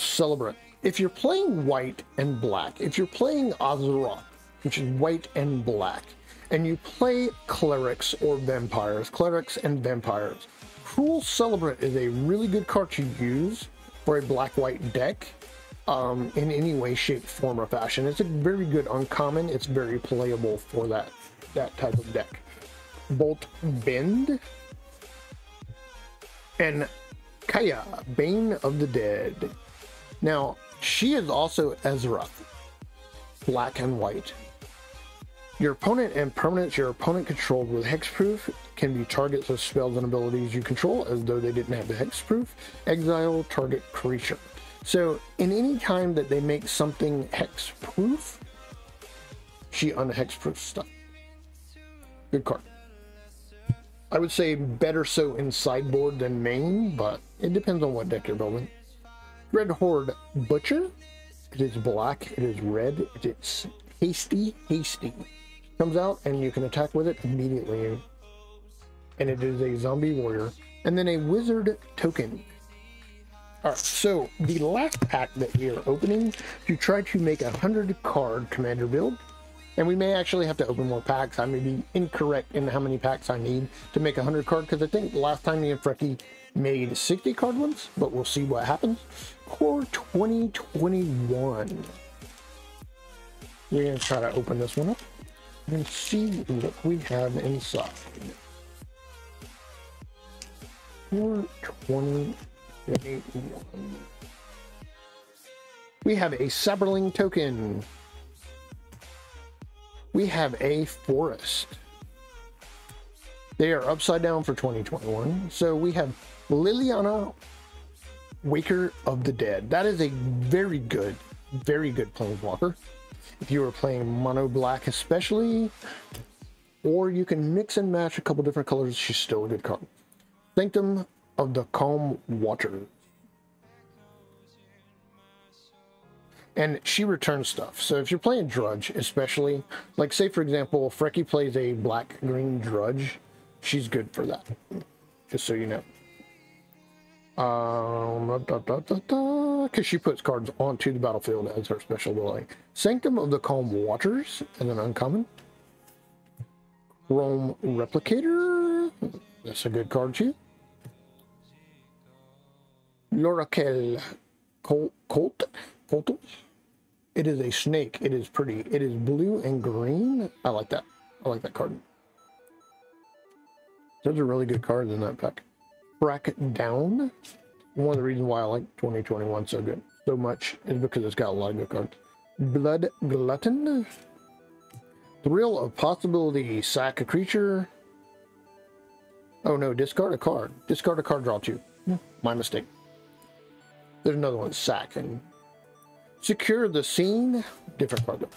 Celebrant. If you're playing white and black, if you're playing Azeroth, which is white and black, and you play clerics or vampires, clerics and vampires, Cruel Celebrant is a really good card to use for a black-white deck um, in any way, shape, form, or fashion. It's a very good uncommon. It's very playable for that that type of deck. Bolt Bend and Kaya, Bane of the Dead. Now, she is also Ezra, black and white. Your opponent and permanents your opponent controlled with hexproof can be targets of spells and abilities you control as though they didn't have the hexproof. Exile target creature. So, in any time that they make something hexproof, she unhexproof stuff. Good card. I would say better so in sideboard than main, but it depends on what deck you're building. Dreadhorde Butcher. It is black, it is red, it's hasty, hasty. Comes out and you can attack with it immediately. And it is a zombie warrior. And then a wizard token. Alright, so the last pack that we are opening to try to make a 100 card commander build. And we may actually have to open more packs. I may be incorrect in how many packs I need to make a 100 card because I think last time me and Frecky made 60 card ones, but we'll see what happens. Core 2021. We're going to try to open this one up and see what we have inside. Core 2021. We have a Saberling token. We have a Forest. They are upside down for 2021. So we have Liliana Waker of the Dead. That is a very good, very good Planeswalker. If you are playing mono black, especially, or you can mix and match a couple different colors, she's still a good card. Sanctum of the Calm Water. And she returns stuff. So if you're playing Dredge, especially, like say for example, Frecky plays a black green Dredge, she's good for that. Just so you know. Um, because she puts cards onto the battlefield as her special ability. Sanctum of the Calm Waters and an uncommon. Chrome Replicator. That's a good card too. Lorakel. Colt. Colt. It is a snake. It is pretty. It is blue and green. I like that. I like that card. Those are really good cards in that pack. Bracket down. One of the reasons why I like 2021 so good so much is because it's got a lot of good cards. Blood Glutton. Thrill of Possibility. Sack a creature. Oh no, discard a card. Discard a card, draw two. My mistake. There's another one, sack. And secure the scene. Different card though.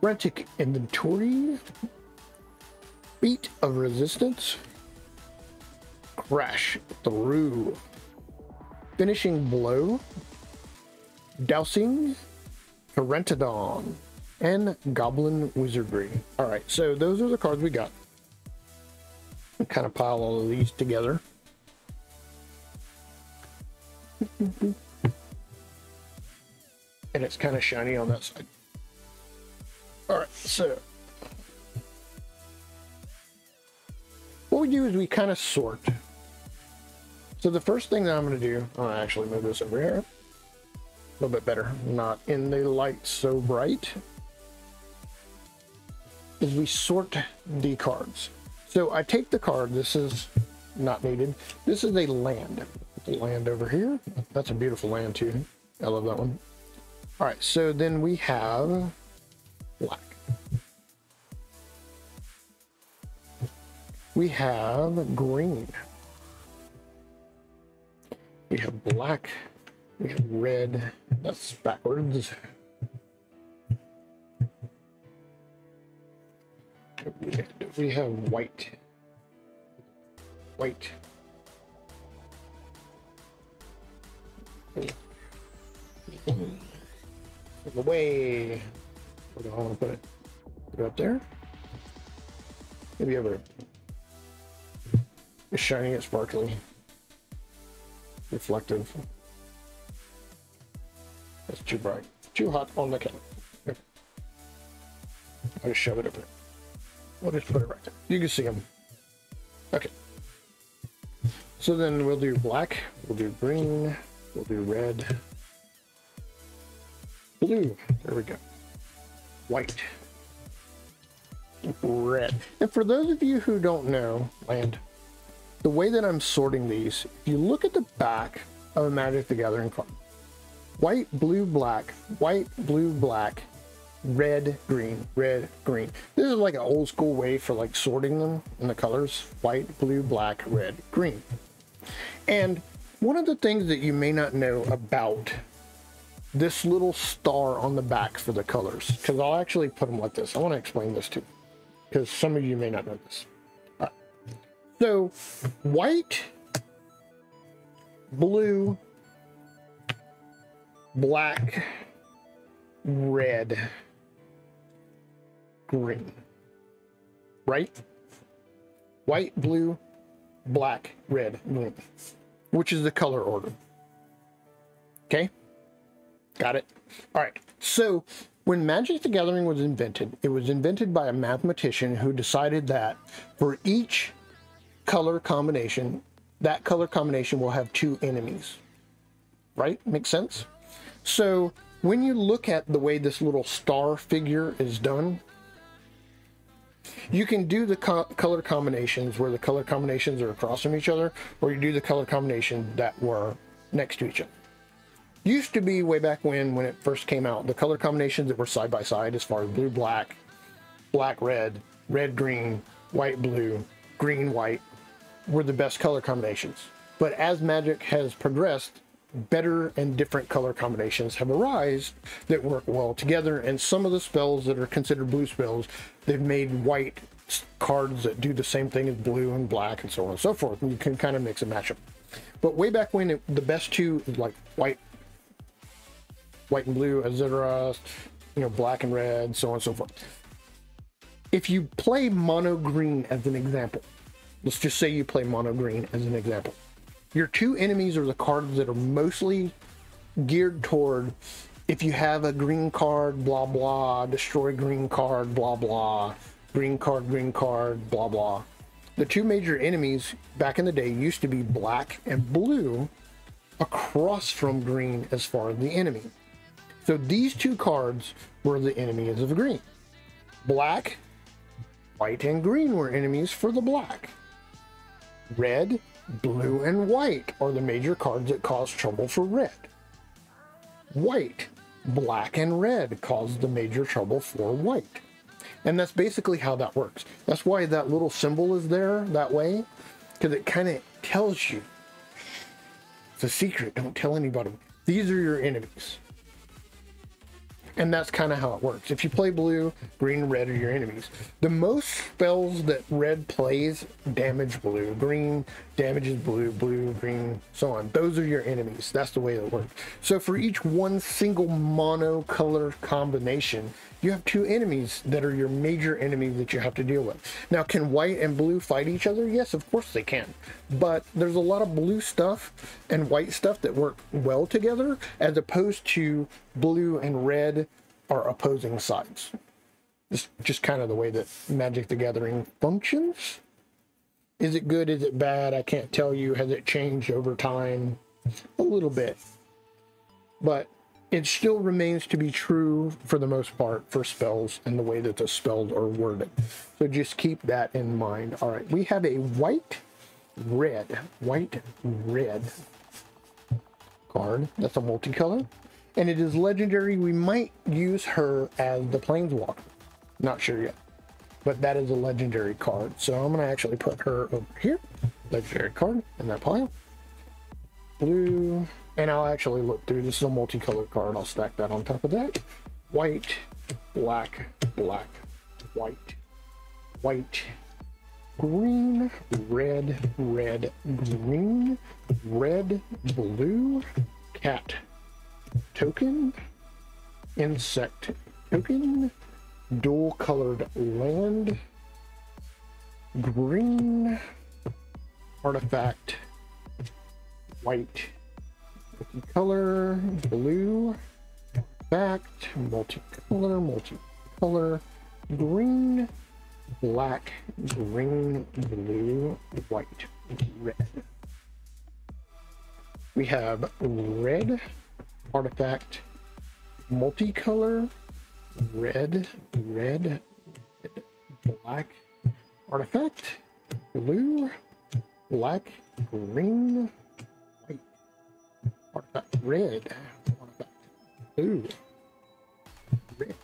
Frantic Inventory. Beat of Resistance. Crash through. Finishing blow. Dowsing, Torrentodon, and Goblin Wizardry. All right, so those are the cards we got. Kind of pile all of these together. and it's kind of shiny on that side. All right, so what we do is we kind of sort. So the first thing that I'm going to do, I'll actually move this over here. A little bit better, not in the light so bright, is we sort the cards. So I take the card, this is not needed. This is a land. The land over here. That's a beautiful land too. I love that one. All right, so then we have black. We have green. We have black. We have red. That's backwards. We have white. White. Away. Where do I want to put it? Put it up there. Maybe over. It's shiny and sparkly. Reflective. That's too bright. Too hot on the camera. I'll just shove it up there. We'll just put it right there. You can see them. Okay. So then we'll do black, we'll do green, we'll do red, blue, there we go, white, red. And for those of you who don't know, land, the way that I'm sorting these, if you look at the back of a Magic the Gathering card, white, blue, black, white, blue, black, red, green, red, green. This is like an old school way for like sorting them in the colors, white, blue, black, red, green. And one of the things that you may not know about this little star on the back for the colors, because I'll actually put them like this. I want to explain this too, because some of you may not know this. So white, blue, black, red, green. Right? White, blue, black, red, green. Which is the color order. Okay? Got it? All right. So, when Magic the Gathering was invented, it was invented by a mathematician who decided that for each color combination, that color combination will have two enemies. Right? Makes sense? So, when you look at the way this little star figure is done, you can do the co color combinations where the color combinations are across from each other, or you do the color combination that were next to each other. Used to be way back when, when it first came out, the color combinations that were side by side as far as blue, black, black, red, red, green, white, blue, green, white, were the best color combinations. But as Magic has progressed, better and different color combinations have arisen that work well together. And some of the spells that are considered blue spells, they've made white cards that do the same thing as blue and black and so on and so forth. And you can kind of mix and match them. But way back when, it, the best two, like white, white and blue, etc., you know, black and red, so on and so forth. If you play mono green as an example, let's just say you play mono green as an example your two enemies are the cards that are mostly geared toward if you have a green card, blah blah, destroy green card, blah blah, green card, green card, blah blah. The two major enemies back in the day used to be black and blue across from green as far as the enemy. So these two cards were the enemies of green. Black, white, and green were enemies for the black. Red, Blue and white are the major cards that cause trouble for red. White, black and red cause the major trouble for white. And that's basically how that works. That's why that little symbol is there that way, because it kind of tells you. It's a secret, don't tell anybody. These are your enemies. And that's kind of how it works. If you play blue, green, and red are your enemies. The most spells that red plays damage blue, green damages blue, blue, green, so on. Those are your enemies. That's the way it works. So for each one single mono color combination, you have two enemies that are your major enemy that you have to deal with. Now, can white and blue fight each other? Yes, of course they can. But there's a lot of blue stuff and white stuff that work well together as opposed to blue and red are opposing sides. It's just kind of the way that Magic the Gathering functions. Is it good? Is it bad? I can't tell you. Has it changed over time? A little bit. But it still remains to be true for the most part for spells and the way that the spells are worded. So just keep that in mind. All right, we have a white, red, white, red card. That's a multicolor. And it is legendary. We might use her as the Planeswalker. Not sure yet. But that is a legendary card. So I'm going to actually put her over here. Legendary card in that pile. Blue. And I'll actually look through. This is a multicolored card. I'll stack that on top of that. White, black, black, white, white, green, red, red, green, red, blue, cat, token, insect, token, dual colored land, green, artifact, white, multicolor, blue, fact, multicolor, multicolor, green, black, green, blue, white, red. We have red, artifact, multicolor, red, red, black, artifact, blue, black, green, white, artifact, red, artifact, blue, red,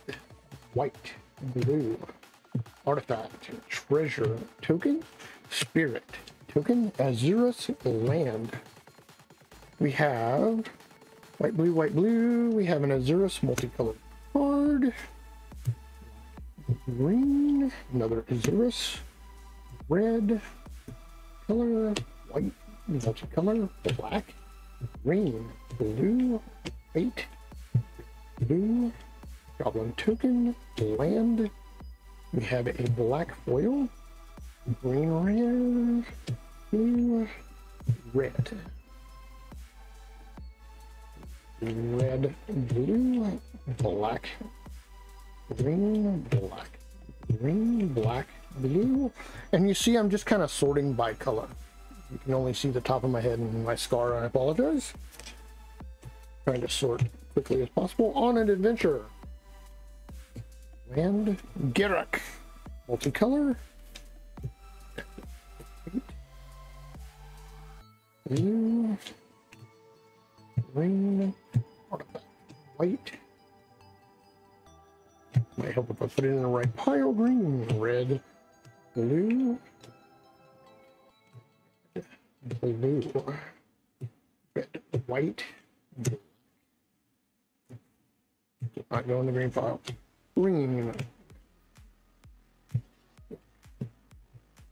white, blue, artifact, treasure, token, spirit, token, Azorius land. We have white, blue, white, blue. We have an Azorius multicolored card. Green, another Azorius. Red, color, white, multicolor, black, green, blue, white, blue, goblin token, land. We have a black foil, green. Rare, blue, red red, blue, black, green, black, green, black, blue. And you see, I'm just kind of sorting by color. You can only see the top of my head and my scar, I apologize. Trying to sort quickly as possible on an adventure. And Garruk, multicolor. Blue, green, white. Might help if I put it in the right pile. Green, red, blue, blue, red, white. Not go in the green pile. Green.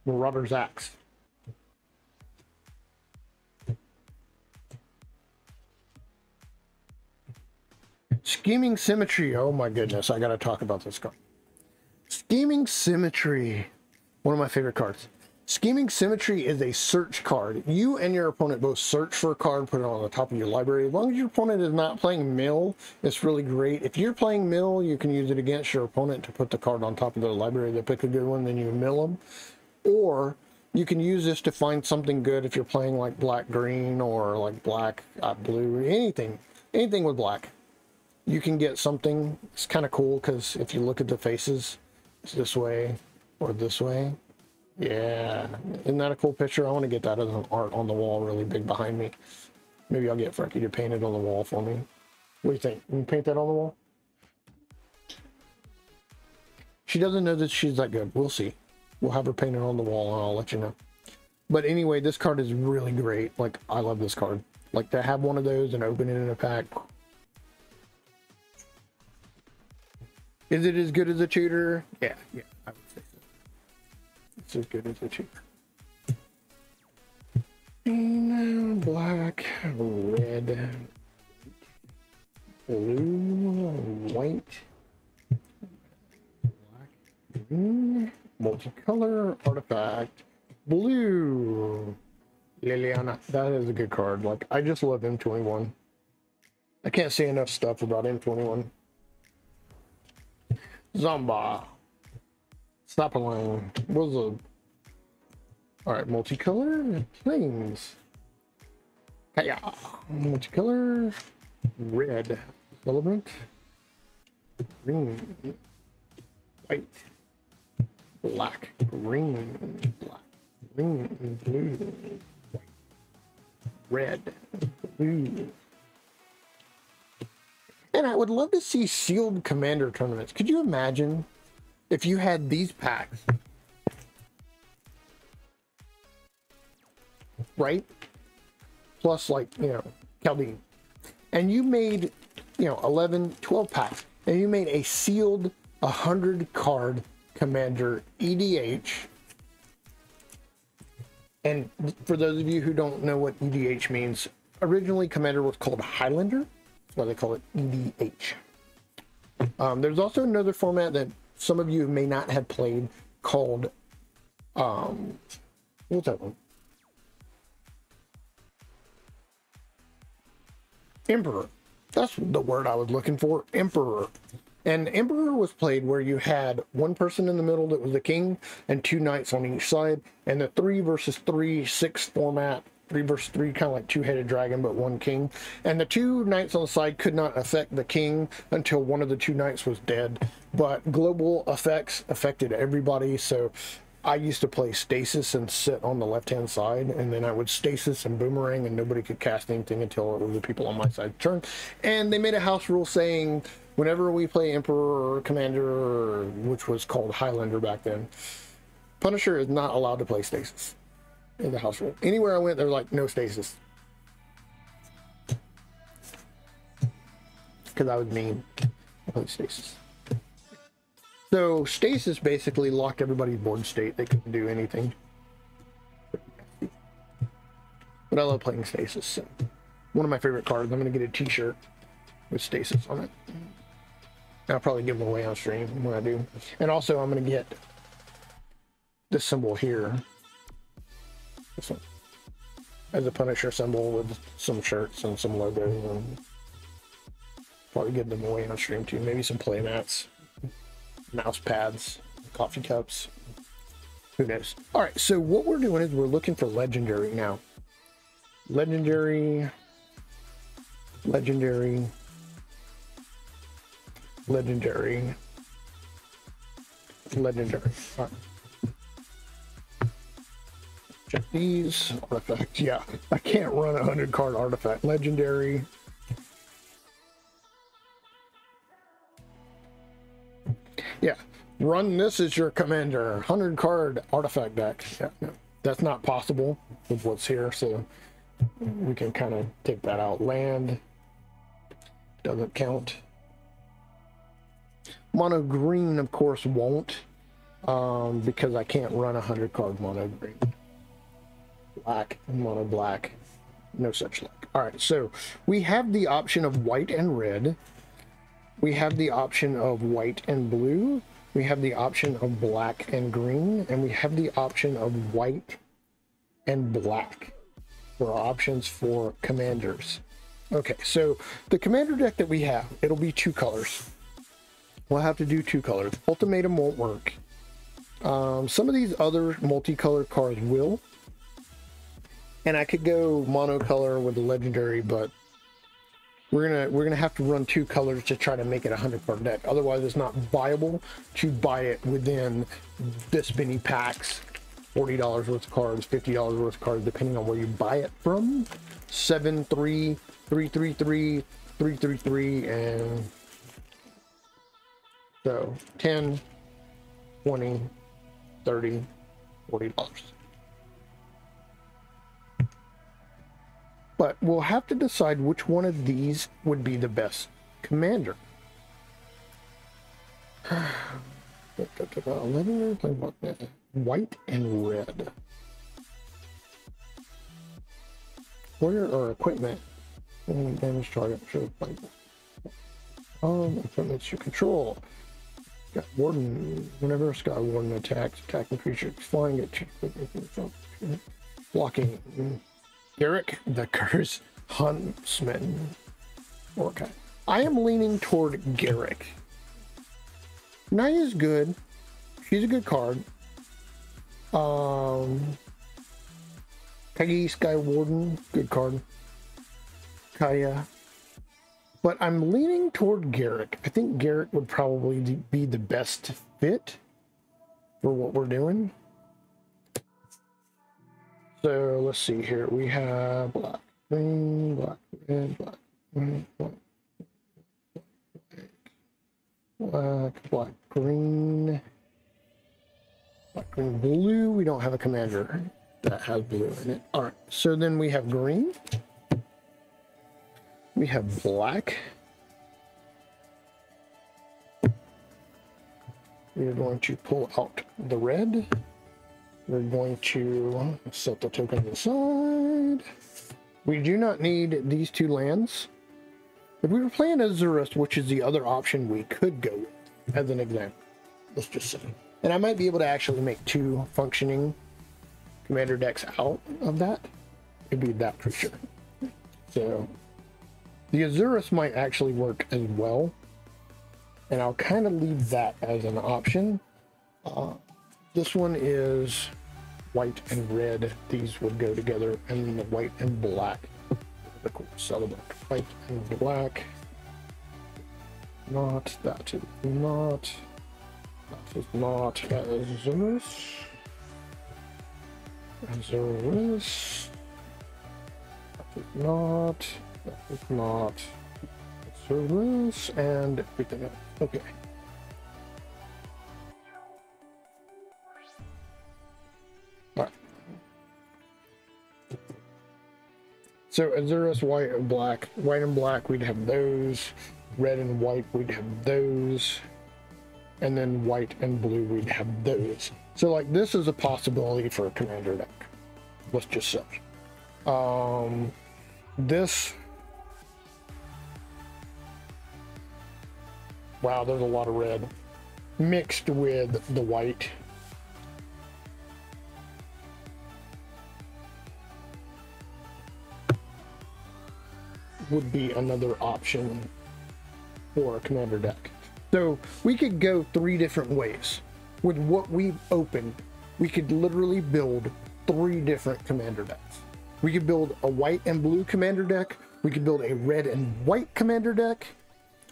Marauder's Axe. Scheming Symmetry. Oh my goodness, I gotta talk about this card. Scheming Symmetry. One of my favorite cards. Scheming Symmetry is a search card. You and your opponent both search for a card, put it on the top of your library. As long as your opponent is not playing mill, it's really great. If you're playing mill, you can use it against your opponent to put the card on top of their library. They pick a good one, then you mill them. Or you can use this to find something good if you're playing like black green or like black uh, blue, anything, anything with black you can get something. It's kind of cool because if you look at the faces, it's this way or this way. Yeah, isn't that a cool picture? I want to get that as an art on the wall really big behind me. Maybe I'll get Frankie to paint it on the wall for me. What do you think? Can you paint that on the wall? She doesn't know that she's that good. We'll see. We'll have her painted on the wall and I'll let you know. But anyway, this card is really great. Like, I love this card. Like, to have one of those and open it in a pack, Is it as good as a tutor? Yeah, yeah, I would say so. It's as good as a cheaper. Green, black, red, blue, white, black, green, multicolor, artifact, blue. Liliana, that is a good card. Like, I just love M21. I can't say enough stuff about M21. Zomba. Snapalang. Wizard. Alright, multicolor. Planes. Kaya. Multicolor. Red. Element. Green. White. Black. Green. Black. Green. Blue. White. Red. Blue. And I would love to see sealed commander tournaments. Could you imagine if you had these packs? Right? Plus, like, you know, Kaldheim. And you made, you know, 11, 12 packs. And you made a sealed 100 card commander EDH. And for those of you who don't know what EDH means, originally Commander was called Highlander. Why they call it EDH. Um, there's also another format that some of you may not have played called, um, what's that one? Emperor. That's the word I was looking for. Emperor. And Emperor was played where you had one person in the middle that was the king and two knights on each side. And the three versus three, six format, three versus three, kind of like two headed dragon, but one king. And the two knights on the side could not affect the king until one of the two knights was dead. But global effects affected everybody. So I used to play stasis and sit on the left hand side, and then I would stasis and boomerang, and nobody could cast anything until it was the people on my side turn. And they made a house rule saying whenever we play Emperor or Commander, which was called Highlander back then, Punisher is not allowed to play stasis in the house rule. Anywhere I went, they're like, no stasis. Because I was mean. Stasis. So stasis basically locked everybody's board state. They couldn't do anything. But I love playing stasis. So one of my favorite cards. I'm going to get a t-shirt with stasis on it. I'll probably give them away on stream when I do. And also I'm going to get this symbol here. This one. As a Punisher symbol with some shirts and some logos. And probably give them away on stream too. Maybe some play mats mouse pads, coffee cups. Who knows? All right, so what we're doing is we're looking for legendary now. Legendary, legendary, legendary, legendary. All right. Check these Artifact. Yeah, I can't run a hundred card artifact. Legendary. Yeah, run this as your commander. 100 card artifact deck. Yeah, no, that's not possible with what's here, so we can kind of take that out. Land doesn't count. Mono green, of course, won't um, because I can't run a 100 card mono green. Black, mono black, no such luck. All right, so we have the option of white and red we have the option of white and blue. We have the option of black and green. And we have the option of white and black for options for commanders. Okay, so the commander deck that we have, it'll be two colors. We'll have to do two colors. Ultimatum won't work. Um, some of these other multicolored cards will. And I could go monocolor with the legendary, but we're gonna we're gonna have to run two colors to try to make it a hundred card deck. Otherwise, it's not viable to buy it within this many packs. Forty dollars worth of cards, fifty dollars worth of cards, depending on where you buy it from. Seven, three, three, three, three, three, three, three, and so 10, 20, 30, 40 dollars. But we'll have to decide which one of these would be the best commander. 11 white and red. Where are equipment? And damage target. Sure, like, um, equipment you control. Got Warden. Whenever Sky Warden attacks, attacking creature flying at blocking. Garruk the Curse Huntsman. Okay. I am leaning toward Garruk. Naya is good. She's a good card. Um, Peggy Sky Warden, good card. Kaya. But I'm leaning toward Garruk. I think Garruk would probably be the best fit for what we're doing. So let's see here. We have black, green, black, red, black, green, black, black, black, green, black, green, blue. We don't have a commander that has blue in it. All right. So then we have green. We have black. We're going to pull out the red. We're going to set the token aside. We do not need these two lands. If we were playing Azorius, which is the other option we could go with, as an example, let's just say. And I might be able to actually make two functioning commander decks out of that. It'd be that creature. So the Azorius might actually work as well. And I'll kind of leave that as an option. Uh, this one is white and red. These would go together, and then the white and black. The cool celebrate. White and black. Not that is not. That is not Azorius. Azorius. That is not. That is not. Azorius and everything else. Okay. So Azorius white and black. White and black, we'd have those. Red and white, we'd have those. And then white and blue, we'd have those. So like this is a possibility for a commander deck. Let's just say. Um, this. Wow, there's a lot of red mixed with the white. Would be another option for a commander deck. So we could go three different ways. With what we've opened, we could literally build three different commander decks. We could build a white and blue commander deck. We could build a red and white commander deck,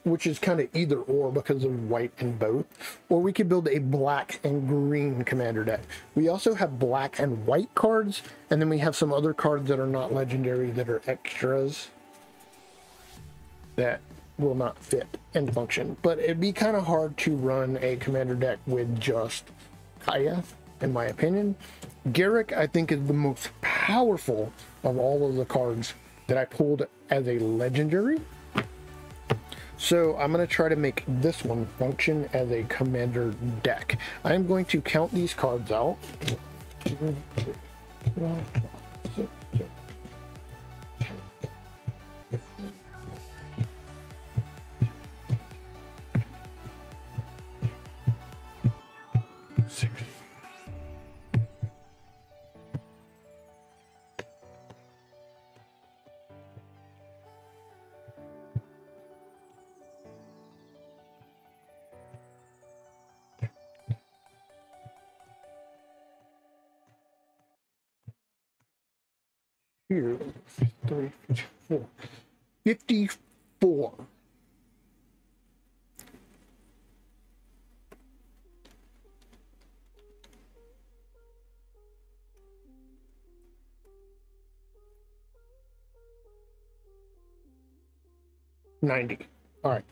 which is kind of either or because of white and both. Or we could build a black and green commander deck. We also have black and white cards, and then we have some other cards that are not legendary that are extras that will not fit and function. But it'd be kind of hard to run a commander deck with just Kaya, in my opinion. Garruk, I think, is the most powerful of all of the cards that I pulled as a legendary. So I'm going to try to make this one function as a commander deck. I'm going to count these cards out. Here, three, four, 54. Ninety. All right.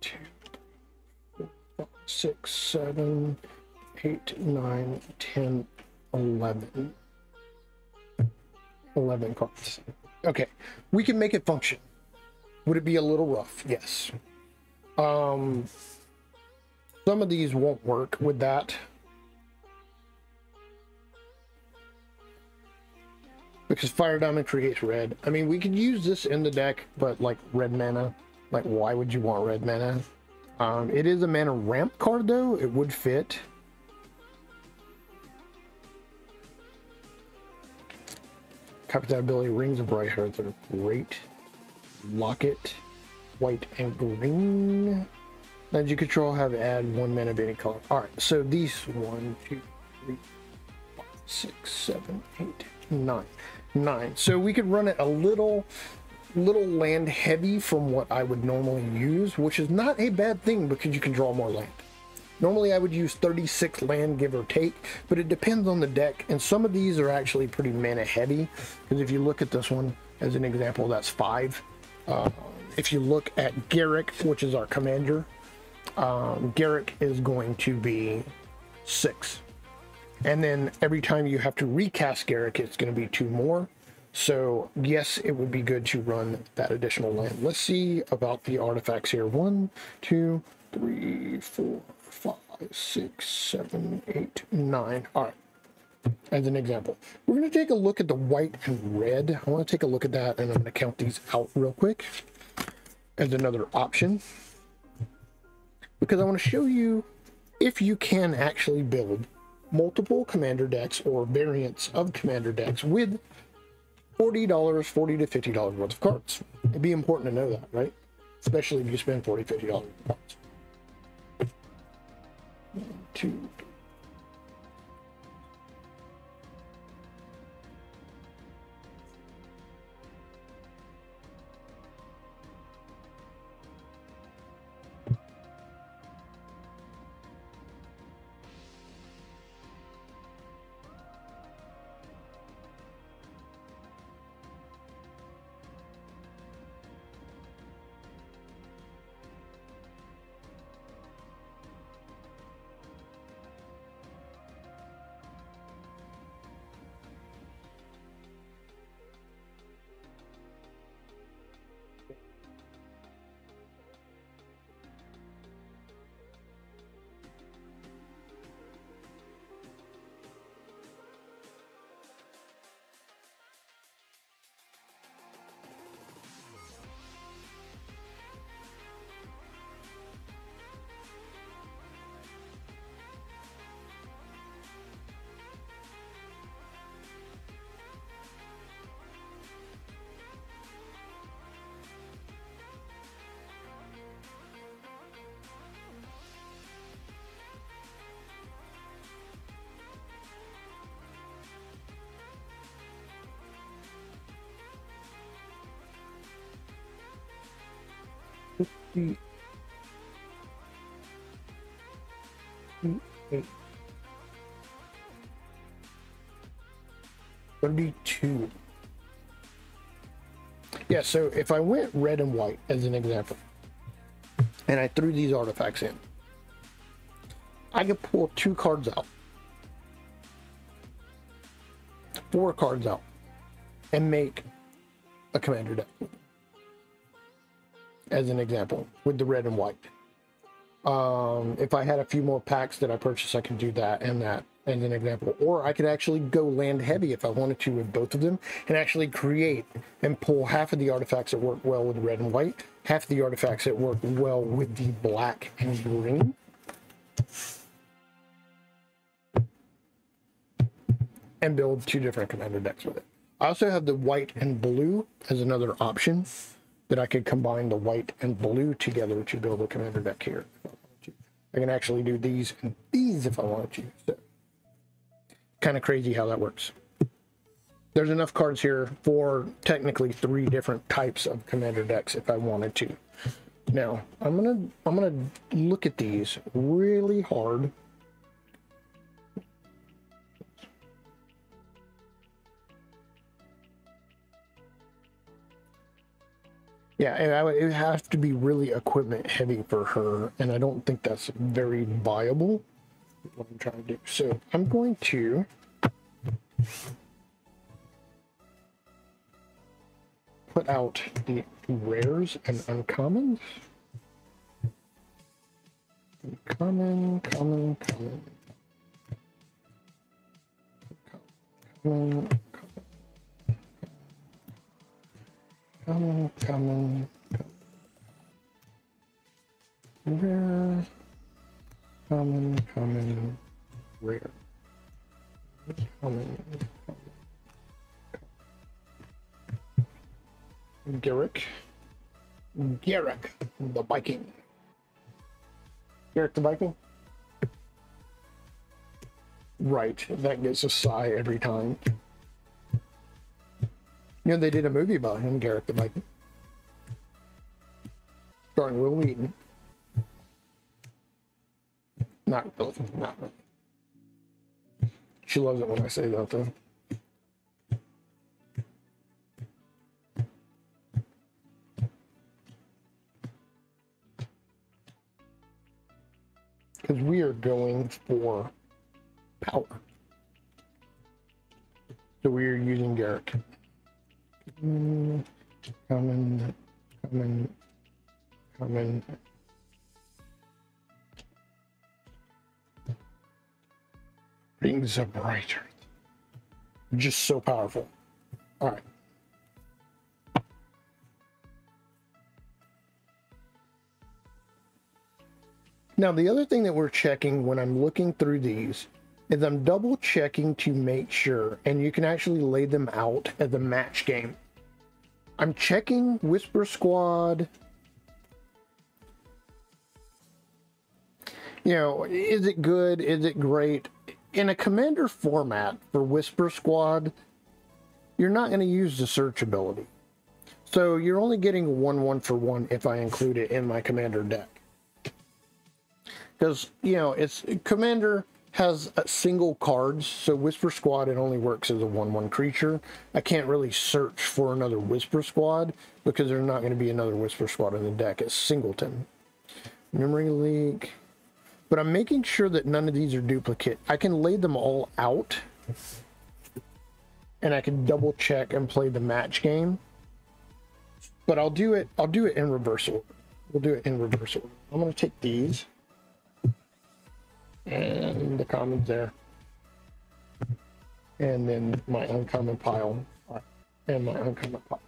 Two, four, five, six, seven, eight, nine, ten, 11. 11 cards. Okay, we can make it function. Would it be a little rough? Yes. Um, some of these won't work with that. Because Fire Diamond creates red. I mean, we could use this in the deck, but like red mana, like why would you want red mana? Um, it is a mana ramp card though, it would fit. Copy that ability, Rings of Brighthearth are great. Locket, white and green. That you control have add one mana of any color. Alright, so these one, two, three, five, six, seven, eight, nine. Nine. So we could run it a little little land heavy from what I would normally use, which is not a bad thing because you can draw more land. Normally I would use 36 land, give or take, but it depends on the deck, and some of these are actually pretty mana heavy, because if you look at this one as an example, that's five. Uh, if you look at Garruk, which is our commander, um, Garruk is going to be six. And then every time you have to recast Garruk, it's going to be two more. So yes, it would be good to run that additional land. Let's see about the artifacts here. One, two, three, four, six, seven, eight, nine. All right. As an example, we're going to take a look at the white and red. I want to take a look at that and I'm going to count these out real quick as another option. Because I want to show you if you can actually build multiple commander decks or variants of commander decks with $40, 40 to $50 worth of cards. It'd be important to know that, right? Especially if you spend $40, $50 cards. Two, fifty eight thirty-two. Yeah, so if I went red and white as an example, and I threw these artifacts in, I could pull two cards out, four cards out, and make a commander deck as an example, with the red and white. Um, if I had a few more packs that I purchased, I could do that and that as an example. Or I could actually go land heavy if I wanted to with both of them and actually create and pull half of the artifacts that work well with red and white, half of the artifacts that work well with the black and green. And build two different commander decks with it. I also have the white and blue as another option that I could combine the white and blue together to build a commander deck here. I can actually do these and these if I wanted to. So, kind of crazy how that works. There's enough cards here for technically three different types of commander decks if I wanted to. Now, I'm gonna I'm gonna look at these really hard Yeah, it would have to be really equipment heavy for her, and I don't think that's very viable. What I'm trying to do. So I'm going to put out the rares and uncommons. Common, common, common. Common, common, common, rare, common, common, rare, common, common. Garruk, Garruk, the Viking. Garruk the Viking. Right, that gets a sigh every time. You know, they did a movie about him, Garruk the Viking. Starring Wil Wheaton. Not really, not really. She loves it when I say that, though. Because we are going for power. So we are using Garruk. Mm, Coming, coming, coming. Rings of Brighthearth. Just so powerful. All right. Now, the other thing that we're checking when I'm looking through these is I'm double checking to make sure, and you can actually lay them out as a match game. I'm checking Whisper Squad. You know, is it good? Is it great? In a commander format for Whisper Squad, you're not going to use the search ability. So you're only getting one one for one if I include it in my commander deck because you know it's commander has a single cards so whisper squad it only works as a 1-1 creature. I can't really search for another whisper squad because there's not going to be another whisper squad in the deck it's singleton. Memory leak. But i'm making sure that none of these are duplicate. I can lay them all out. And i can double check and play the match game. But i'll do it i'll do it in reversal we'll do it in reversal i'm going to take these and the commons there. And then my uncommon pile and my uncommon pile.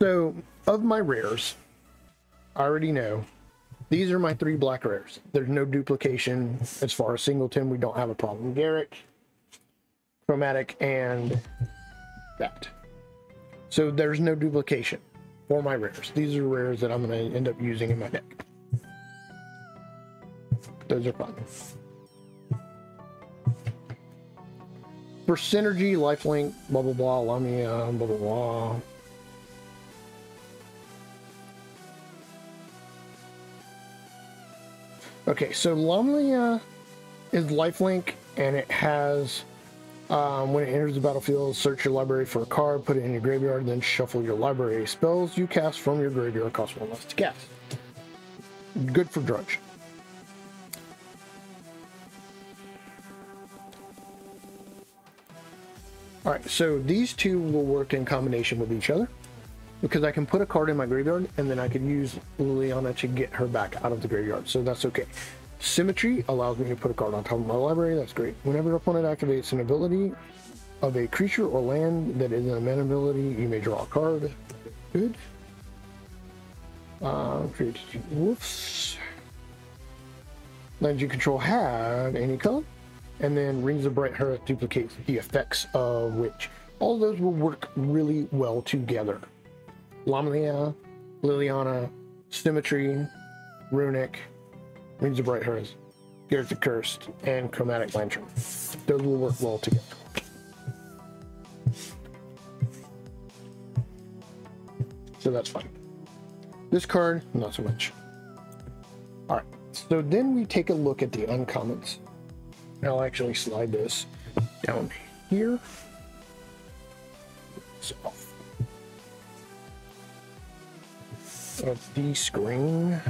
So, of my rares, I already know these are my three black rares. There's no duplication as far as singleton. We don't have a problem. Garruk, chromatic, and that. So there's no duplication for my rares. These are rares that I'm going to end up using in my deck. Those are fun. For synergy, lifelink, blah blah blah, Lamia, blah blah blah. Okay, so Lamia is lifelink and it has um, when it enters the battlefield, search your library for a card, put it in your graveyard, then shuffle your library. Spells you cast from your graveyard cost one less to cast. Good for Dredge. All right, so these two will work in combination with each other because I can put a card in my graveyard and then I can use Liliana to get her back out of the graveyard. So that's okay. Symmetry allows me to put a card on top of my library. That's great. Whenever your opponent activates an ability of a creature or land that is an mana ability, you may draw a card. Good. Uh, create whoops. Lands you control have any color and then Rings of Brighthearth duplicates the effects of which. All those will work really well together. Lamia, Liliana, Symmetry, Runic, Rings of Bright Hearth, Garruk the Cursed, and Chromatic Lantern. Those will work well together. So that's fine. This card, not so much. All right, so then we take a look at the uncommons. I'll actually slide this down here. So, of the screen.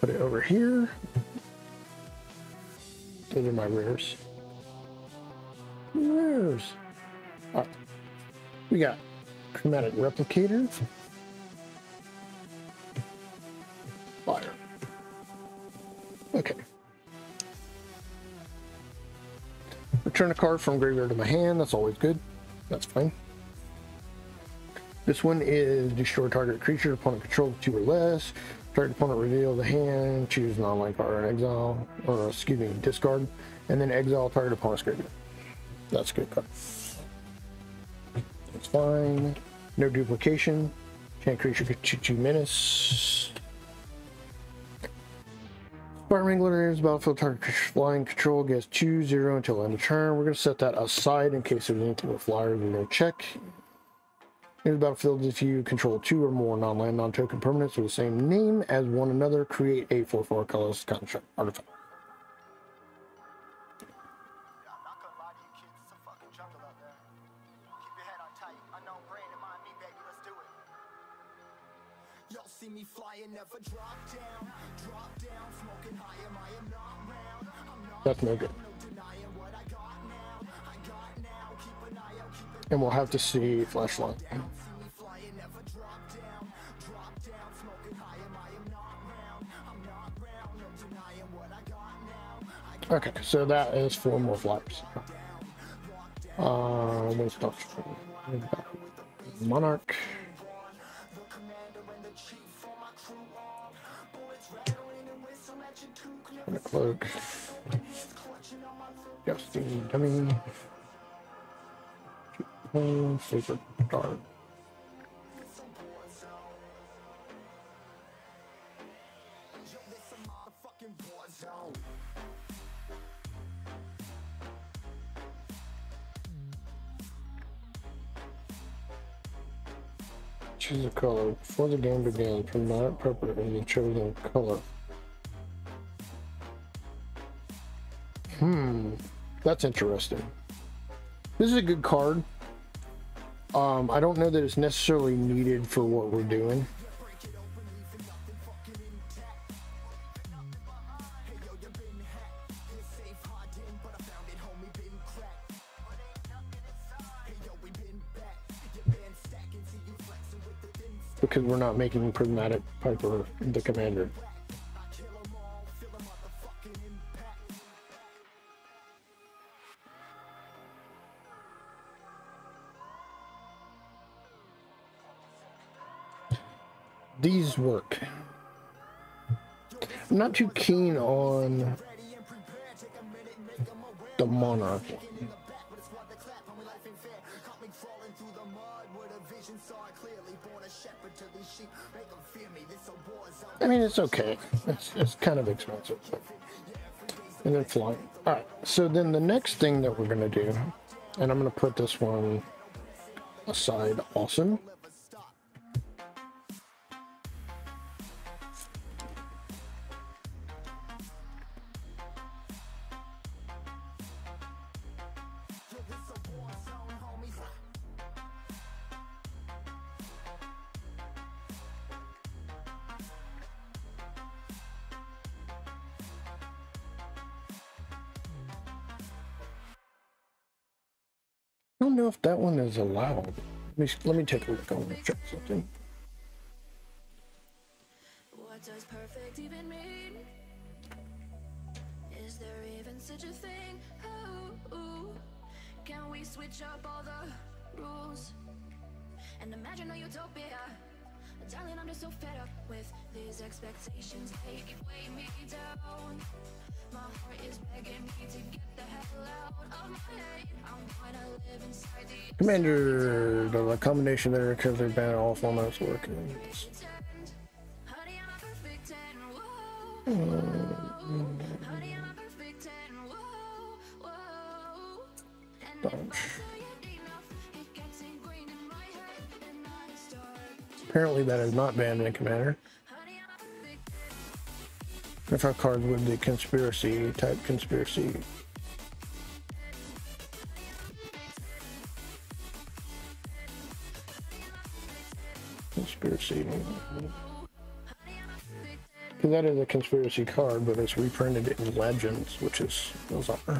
Put it over here. Those are my rears. All uh, right. We got chromatic replicator. Okay. Return a card from graveyard to my hand. That's always good. That's fine. This one is destroy target creature, opponent control two or less. Target opponent reveal the hand, choose an online card and exile, or excuse me, discard, and then exile target opponent's graveyard. That's a good card. That's fine. No duplication. Can't creature get two, two menace. Spartan Wrangler is battlefield target flying control gets 2 0 until end of turn. We're going to set that aside in case there's anything with flyers we're going to check. In the battlefield, if you control two or more non land, non token permanents with the same name as one another, create a 4 4 colorless construct artifact. See me flying, never drop down. Drop down, smoking high, am I am not round. I'm not That's no good. no denying what I got now. I got now, keep an eye out, keep an And we'll have to see flashlight. See me flying, never drop down. Drop down, smoking high, am I am not round. I'm not round, no denying what I got now. I Okay, so that is four more flyers. Uh, Winston. Monarch. Cloak. Jousting Dummy. War zone. Choose a color. Before the game begins, from appropriately the chosen color. Hmm, that's interesting. This is a good card. Um, I don't know that it's necessarily needed for what we're doing. Because we're not making Prismatic Piper the commander. Work. I'm not too keen on the Monarch. I mean, it's okay. It's, it's kind of expensive. And then flying. All right. So then the next thing that we're going to do, and I'm going to put this one aside. Awesome. Allowed. Let me, let me take a look. I want to check something. What does perfect even mean? Is there even such a thing? Ooh, ooh. Can we switch up all the rules and imagine a utopia? Darling, I'm just so fed up with these expectations. They weighing me down. My heart is begging me to get the hell out of my head. I'm gonna live inside the Commander, the combination there because they're banned all formats working. Honey, I'm a perfect 10. Whoa. Mm. Honey, I'm a perfect 10. Whoa. Whoa. And if I Bunch. say it enough, it gets ingrained in my head, and I start. Apparently that is not banned in Commander. If our cards with the conspiracy type conspiracy. Conspiracy. That is a conspiracy card, but it's reprinted in Legends, which is bizarre. Uh,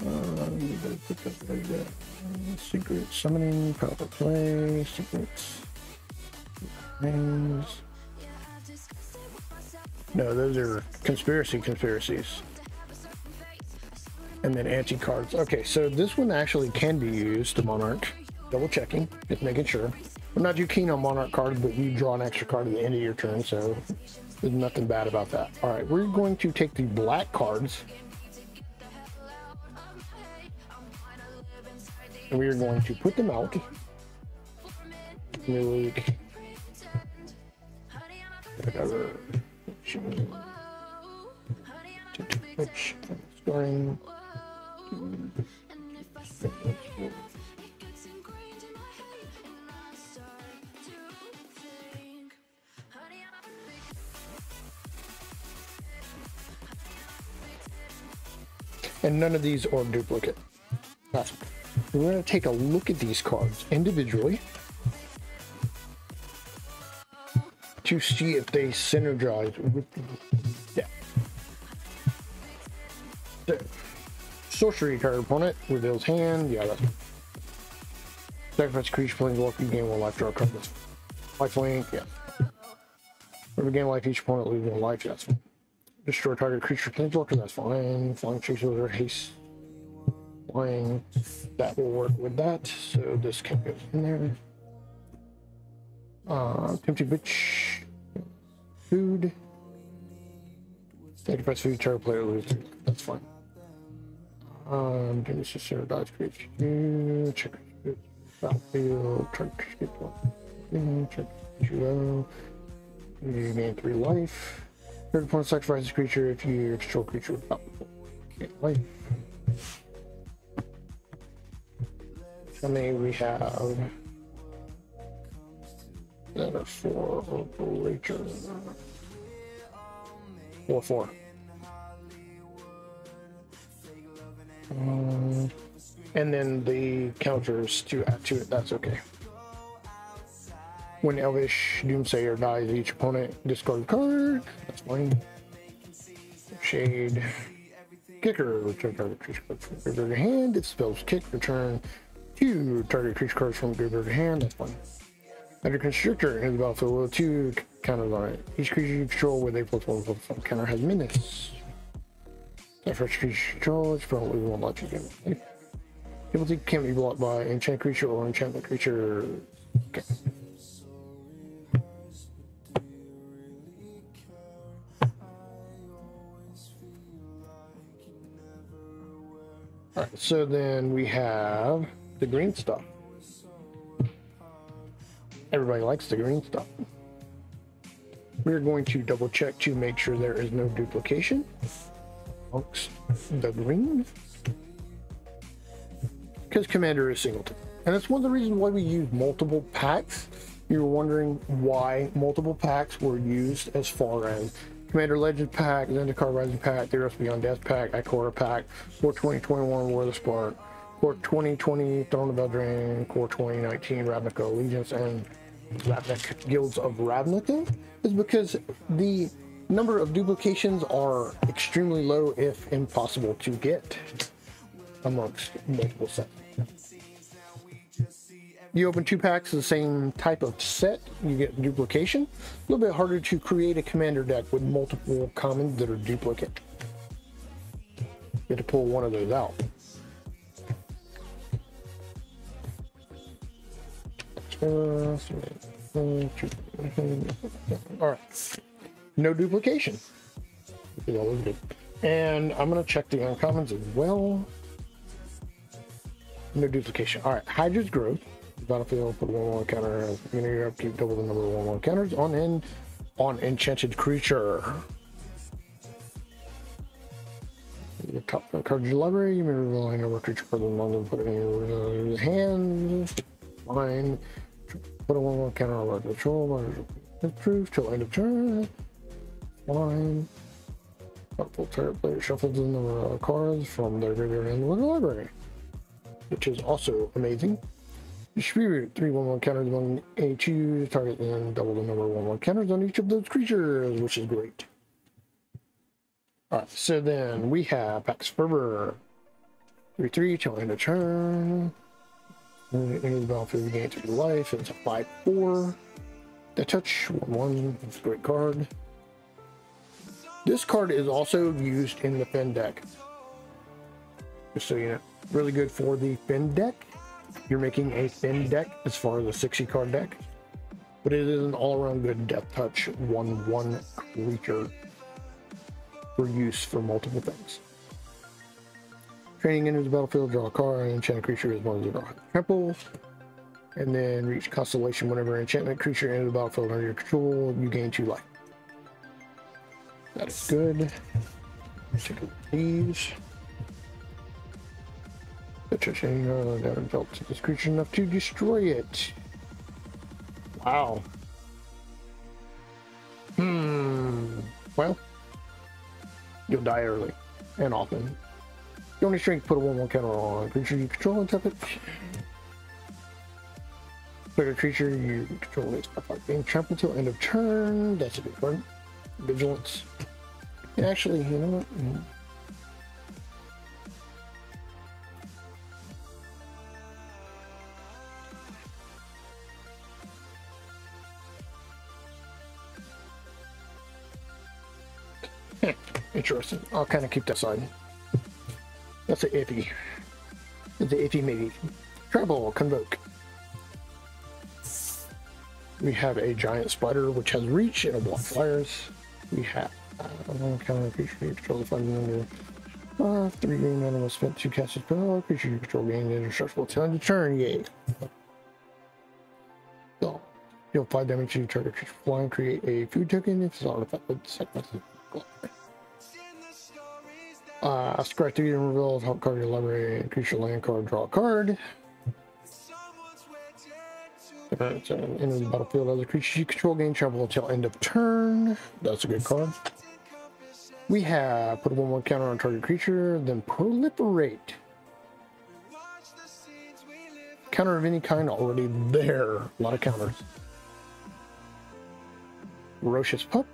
gotta put like that. Uh, Secret summoning, power play, secrets. Names. No, those are conspiracy conspiracies. and then anti cards. Okay, so this one actually can be used to Monarch. Double checking, just making sure. I'm not too keen on Monarch cards, but you draw an extra card at the end of your turn, so there's nothing bad about that. All right, we're going to take the black cards. And we are going to put them out. Whatever. Scoring. And none of these are duplicate. We're going to take a look at these cards individually to see if they synergize with the deck. So, sorcery card opponent reveals hand. Yeah, that's sacrifice creature playing. You gain one life. Draw card. Life link. Yeah. Every game life, each opponent loses one life. That's fine. Destroy target creature planeswalker. That's fine. Flying chasers or haste flying. That will work with that. So this can go in there. Uh, Tempting Witch. Food. Sacrifice food, target player loses. That's fine. Um, do this is zero dice creature. Check. Battlefield. Check. Check. Zero. You gain three life. Third opponent sacrifices a creature if you control creature with battlefield. Okay, life. How many we have? That are four operator. Four, four. Um, and then the counters to add to it, that's okay. When Elvish Doomsayer dies, each opponent discard a card. That's fine. Shade. Kicker, return target creature card from graveyard to hand. It spells kick, return two target creature cards from graveyard to hand. That's fine. Under Constrictor the battlefield with two counters on it. Each creature you control with a plus one plus one counter has menace. That first creature control is probably one life again. Ability can't be blocked by enchant creature or enchantment creature. Okay. Alright, so then we have the green stuff. Everybody likes the green stuff. We're going to double check to make sure there is no duplication amongst the green. Because Commander is singleton. And that's one of the reasons why we use multiple packs. You're wondering why multiple packs were used as far as Commander Legend pack, Zendikar Rising pack, Theros Beyond Death pack, Ikoria pack, for 2021 War of the Spark, for 2020 Throne of Eldraine, Core 2019 Ravnica Allegiance, and Ravnica Guilds of Ravnica is because the number of duplications are extremely low, if impossible to get amongst multiple sets. You open two packs of the same type of set, you get duplication. A little bit harder to create a commander deck with multiple commons that are duplicate. You have to pull one of those out. All right. No duplication. And I'm going to check the uncommons as well. No duplication. All right. Hydra's Growth. Battlefield, put one one counter. You know, you have to double the number of one one counters on in on enchanted creature. The top card your library, you may reveal any number creature further than and put it in your hand. Fine. Put a one one counter on red control. Improve till end of turn. Fine. Full turret player shuffles in the cards from their graveyard and the library, which is also amazing. Distribute three one one counters among a two target and double the number of one one counters on each of those creatures, which is great. Alright, so then we have Pack's Favor. 3 3 till end of turn. Any battlefield gain to life. It's a 5 4. The touch 1 1. It's a great card. This card is also used in the Fin deck. Just so you know. Really good for the Fin deck. You're making a Fin deck as far as a 60 card deck. But it is an all-around good death touch 1-1 creature for use for multiple things. Training enters the battlefield, draw a card, and enchant a creature of zero trample. And then reach constellation whenever enchantment creature enters the battlefield under your control, you gain two life. That is good. Let's take these. Attrition, uh, that results this creature enough to destroy it. Wow. Hmm. Well, you'll die early and often. You only strength put a 1 1 counter on creature you control and tap it. A creature you control is being trampled till end of turn. That's a good one. Vigilance. Yeah, actually, you know what? Mm. Interesting. I'll kind of keep that side. That's an iffy. It's an iffy maybe. Travel, convoke. We have a giant spider which has reach and a block fires. We have uh, kind of creature you control funding under uh, three green was spent to cast spell. Creature you control gained indestructible till end of turn. Yay. So, deal five damage to target creature flying. Create a food token if it's artifact with sacrifice. Uh, scratch the and reveal top card your library increase your land card, draw a card. Alright, so enter the battlefield as a creature you control gain travel until end of turn. That's a good card. We have put a 1 1 counter on target creature, then proliferate. Counter of any kind already there. A lot of counters. Ferocious Pup.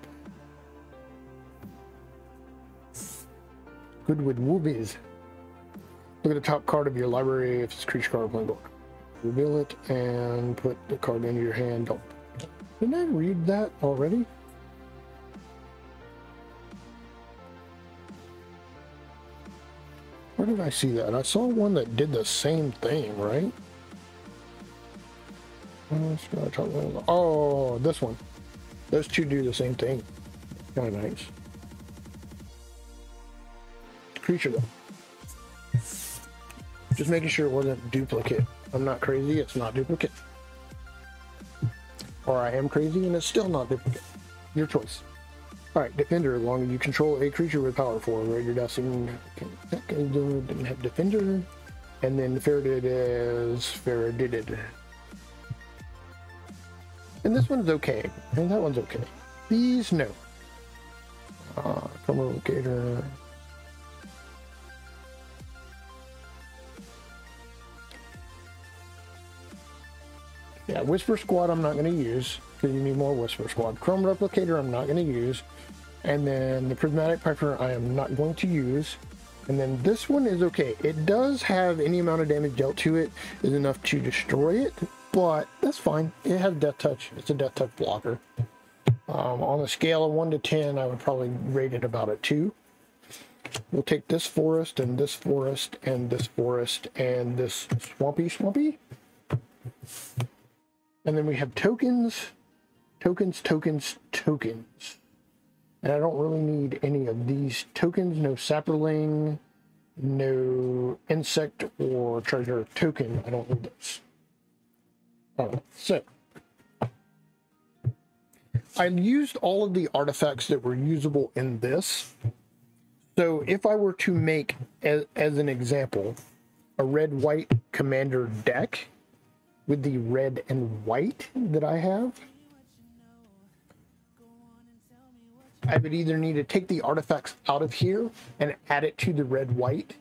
Good with woobies. Look at the top card of your library if it's a creature card or planeswalker. Reveal it and put the card into your hand. Don't. Didn't I read that already? Where did I see that? I saw one that did the same thing, right? Oh, oh this one. Those two do the same thing. Kind of nice. Creature though. Just making sure it wasn't duplicate. I'm not crazy, it's not duplicate. Or I am crazy and it's still not duplicate. Your choice. Alright, Defender, as long as you control a creature with power 4, right? Your dusting didn't have Defender. And then Ferreted is Ferreted. And this one's okay. And that one's okay. These, no. Uh, Locator. Yeah, Whisper Squad I'm not going to use because you need more Whisper Squad. Chrome Replicator I'm not going to use. And then the Prismatic Piper I am not going to use. And then this one is okay. It does have any amount of damage dealt to it is enough to destroy it, but that's fine. It has Death Touch. It's a Death Touch blocker. Um, on a scale of 1 to 10, I would probably rate it about a 2. We'll take this forest and this forest and this forest and this swampy swampy. And then we have tokens, tokens, tokens, tokens. And I don't really need any of these tokens. No saproling, no insect or treasure token. I don't need those. Alright, so. I used all of the artifacts that were usable in this. So if I were to make, as, as an example, a red-white commander deck, with the red and white that I have. I would either need to take the artifacts out of here and add it to the red white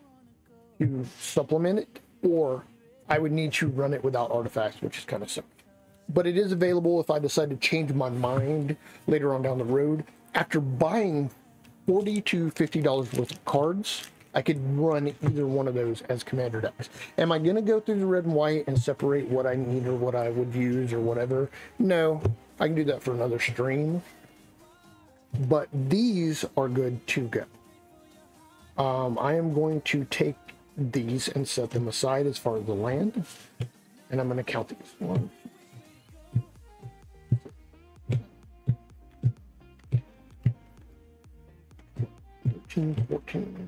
to supplement it, or I would need to run it without artifacts, which is kind of simple. But it is available if I decide to change my mind later on down the road. After buying 40 to $50 worth of cards, I could run either one of those as commander decks. Am I going to go through the red and white and separate what I need or what I would use or whatever? No, I can do that for another stream. But these are good to go. Um, I am going to take these and set them aside as far as the land. And I'm going to count these. One, 13, 14,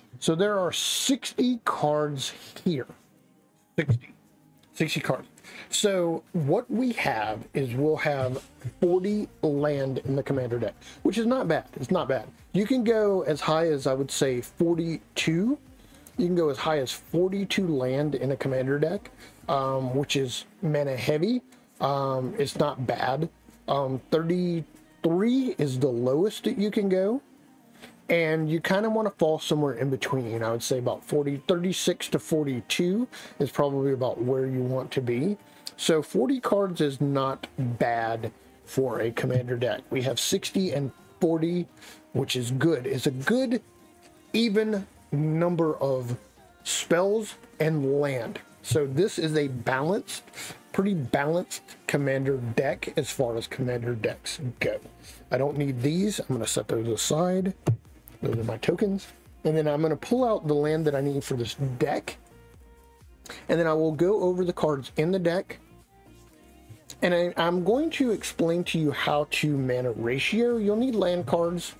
So there are sixty cards here. 60. 60 cards. So what we have is we'll have 40 land in the commander deck, which is not bad. It's not bad. You can go as high as I would say 42. You can go as high as 42 land in a commander deck, um, which is mana heavy. Um, it's not bad. Um, 33 is the lowest that you can go and you kind of want to fall somewhere in between. I would say about 40, 36 to 42 is probably about where you want to be. So 40 cards is not bad for a commander deck. We have 60 and 40, which is good. It's a good even number of spells and land. So this is a balanced, pretty balanced commander deck as far as commander decks go. I don't need these. I'm going to set those aside. Those are my tokens. And then I'm going to pull out the land that I need for this deck. And then I will go over the cards in the deck. And I, I'm going to explain to you how to mana ratio. You'll need land cards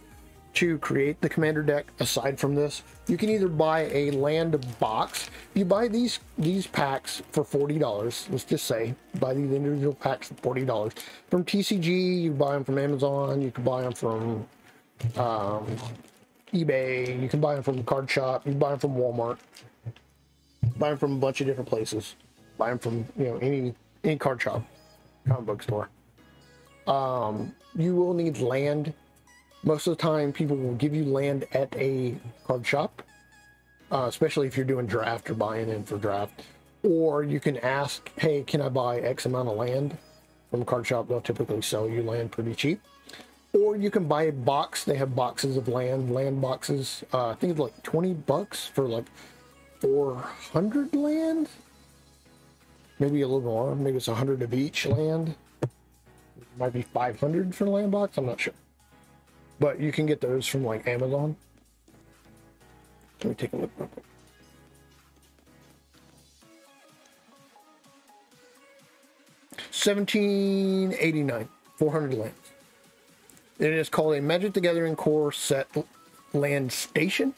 to create the commander deck aside from this you can either buy a land box you buy these these packs for $40 let's just say buy these individual packs for $40 from tcg you buy them from amazon you can buy them from um, ebay you can buy them from card shop you can buy them from walmart buy them from a bunch of different places buy them from you know any any card shop comic book store um, you will need land most of the time, people will give you land at a card shop, uh, especially if you're doing draft or buying in for draft. Or you can ask, hey, can I buy X amount of land from a card shop? They'll typically sell you land pretty cheap. Or you can buy a box. They have boxes of land, land boxes. Uh, I think it's like 20 bucks for like 400 land. Maybe a little more. Maybe it's 100 of each land. Might be 500 for the land box. I'm not sure. But you can get those from like Amazon. Let me take a look real quick. Seventeen eighty nine, four hundred lands. It is called a Magic the Gathering Core Set Land Station.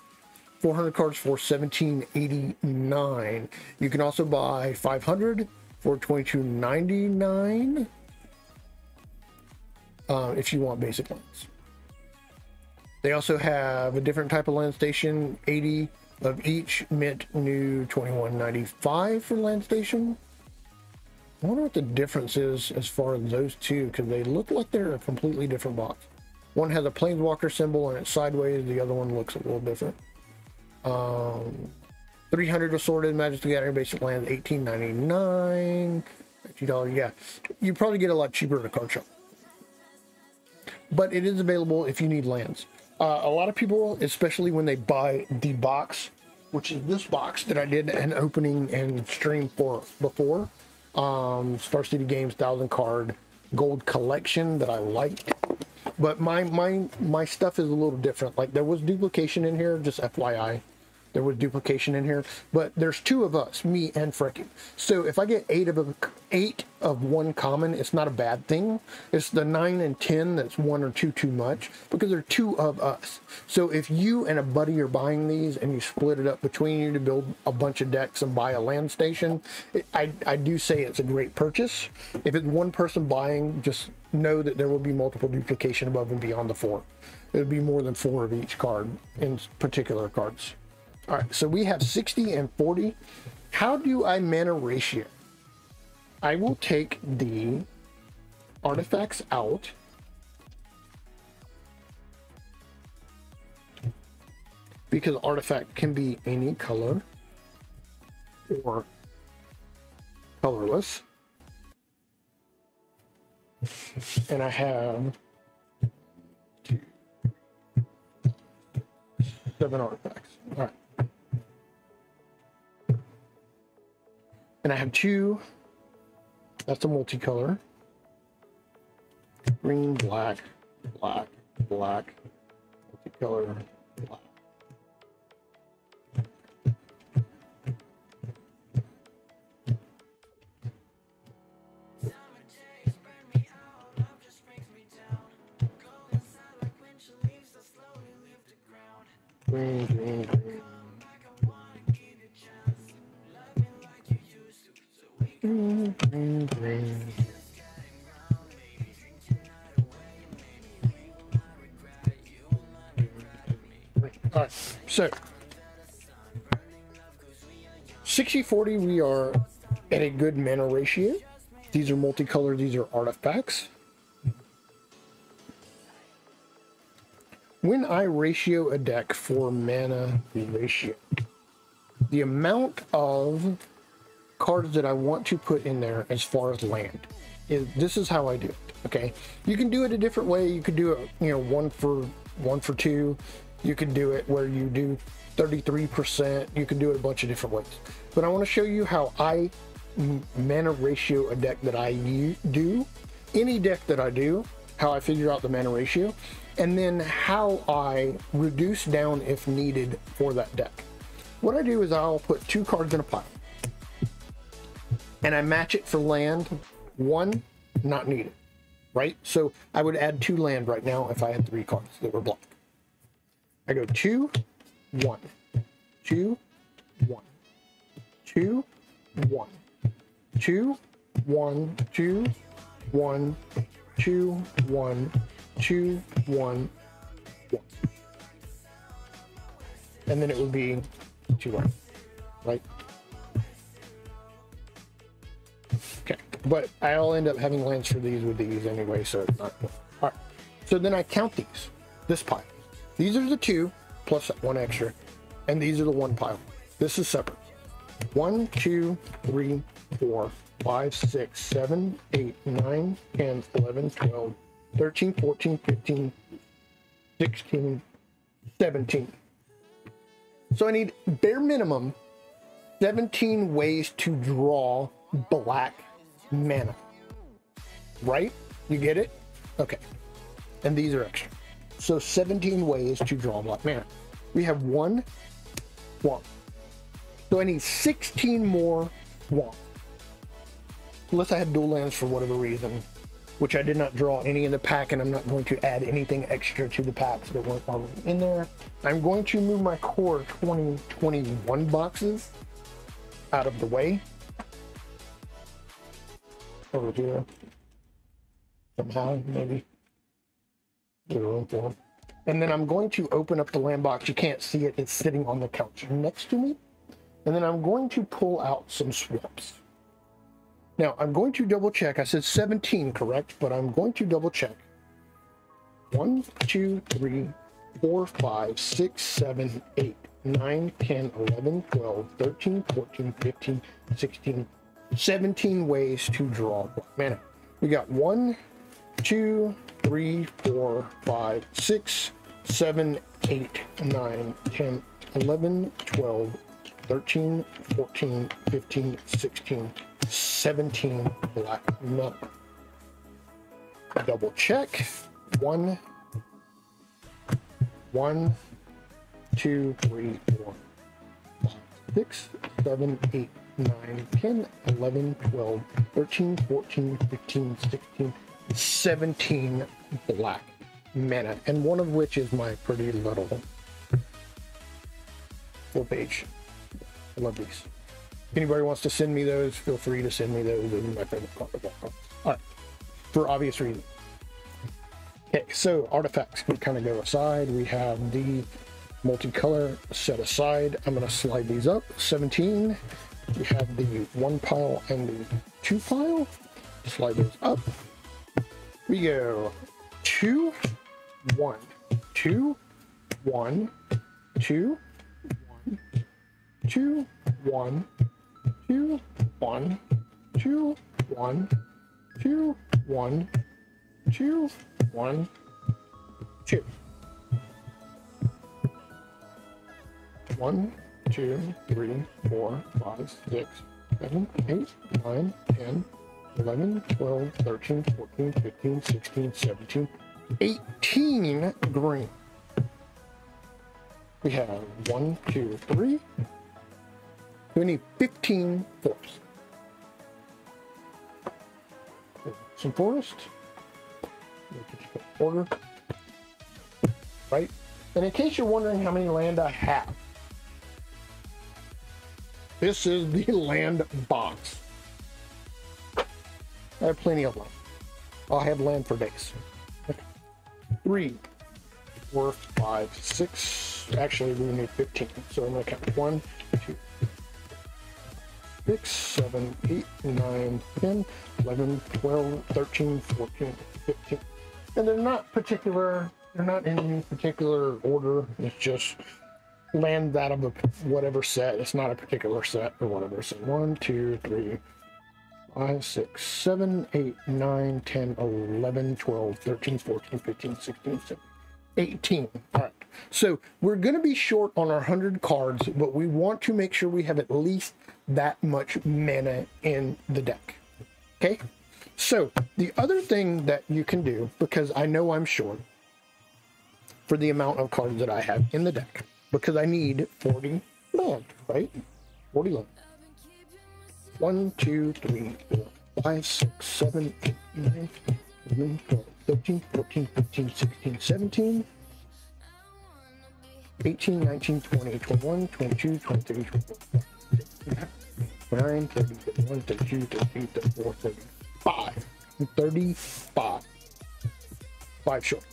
400 cards for 1789. You can also buy 500 for 22.99 uh, if you want basic lands. They also have a different type of land station, 80 of each, mint new 21.95 for land station. I wonder what the difference is as far as those two, because they look like they're a completely different box. One has a planeswalker symbol and it's sideways, the other one looks a little different. Um, 300 assorted Magic the Gathering basic land, 18.99. $50, yeah. You probably get a lot cheaper at a card shop. But it is available if you need lands. Uh, a lot of people, especially when they buy the box, which is this box that I did an opening and stream for before, um, Star City Games thousand card gold collection that I liked. But my my my stuff is a little different. Like there was duplication in here, just FYI there was duplication in here but there's two of us me and Frecky so if I get eight of a, eight of one common it's not a bad thing. It's the nine and ten that's one or two too much because there are two of us. So if you and a buddy are buying these and you split it up between you to build a bunch of decks and buy a land station it, I, I do say it's a great purchase. If it's one person buying just know that there will be multiple duplication above and beyond the four. It would be more than four of each card in particular cards all right, so we have 60 and 40. How do I mana ratio? I will take the artifacts out. Because artifact can be any color. or colorless. And I have seven artifacts. All right. And I have two. That's a multicolor. Green, black, black, black, multicolor, black. Green, green, All right, so 60 40, we are at a good mana ratio. These are multicolored, these are artifacts. When I ratio a deck for mana ratio, the amount of cards that I want to put in there as far as land is this is how I do it. Okay, you can do it a different way. You could do it, you know, one for one for two. You can do it where you do 33%. You can do it a bunch of different ways. But I want to show you how I mana ratio a deck that I do, any deck that I do, how I figure out the mana ratio, and then how I reduce down if needed for that deck. What I do is I'll put two cards in a pile and I match it for land. One, not needed, right? So I would add two land right now if I had three cards that were black. I go two, one, two, one, two, one, two, one, two, one, two, one, two, one, one. And then it would be two one, right? But I'll end up having lands for these with these anyway, so it's not. All right, so then I count these. This pile. These are the two plus one extra, and these are the one pile. This is separate. One, two, three, four, five, six, seven, eight, nine, 10, 11, 12, 13, 14, 15, 16, 17. So I need bare minimum 17 ways to draw black mana. Right? You get it? Okay. And these are extra. So 17 ways to draw black mana. We have one swamp. So I need 16 more swamp. Unless I had dual lands for whatever reason, which I did not draw any in the pack, and I'm not going to add anything extra to the packs that weren't already in there. I'm going to move my core 2021 boxes out of the way. Over here. Somehow, maybe. Get a room for them. And then I'm going to open up the land box. You can't see it, it's sitting on the couch next to me. And then I'm going to pull out some swaps. Now, I'm going to double check. I said 17, correct? But I'm going to double check. 1, 2, 3, 4, 5, 6, 7, 8, 9, 10, 11, 12, 13, 14, 15, 16, 17 ways to draw black mana. We got 1, 2, 3, 4, 5, 6, 7, 8, 9, 10, 11, 12, 13, 14, 15, 16, 17 black mana. Double check. One, one, two, three, four, five, six, seven, eight, nine, 10, 11, 12, 13, 14, 15, 16, 17 black mana, and one of which is my pretty little full page. I love these. If anybody wants to send me those, feel free to send me those. Those are my favorite card. All right, for obvious reasons. Okay, so artifacts can kind of go aside. We have the multicolor set aside. I'm going to slide these up. 17. We have the one pile and the two pile. Slide those up. We go two, one, two, one, two, one, two, one, two, one, two, one, two, one, two, one, two. One, two, three, four, five, six, seven, eight, nine, ten, eleven, twelve, thirteen, fourteen, fifteen, sixteen, seventeen, eighteen green. We have one, two, three. We need 15 forests. Some forest. Order. Right? And in case you're wondering how many land I have, this is the land box. I have plenty of land. I'll have land for days. Three, four, five, six. Actually, we need 15. So I'm going to count one, two, six, seven, eight, nine, 10, 11, 12, 13, 14, 15. And they're not particular, they're not in any particular order. It's just land out of a whatever set. It's not a particular set or whatever. So one, two, three, five, six, seven, eight, nine, 10, 11, 12, 13, 14, 15, 16, 17, 18. All right. So we're going to be short on our 100 cards, but we want to make sure we have at least that much mana in the deck. Okay. So the other thing that you can do, because I know I'm short for the amount of cards that I have in the deck, because I need 40 land, right? 40 land. 1, 2, 3, 4, 5, 6, 7, 8, 9, 11, 12, 13, 14, 15, 16, 17, 18, 19, 20, 21, 22, 23, 24, 29, 30, 31, 32, 33, 34, 35. 35. Five short.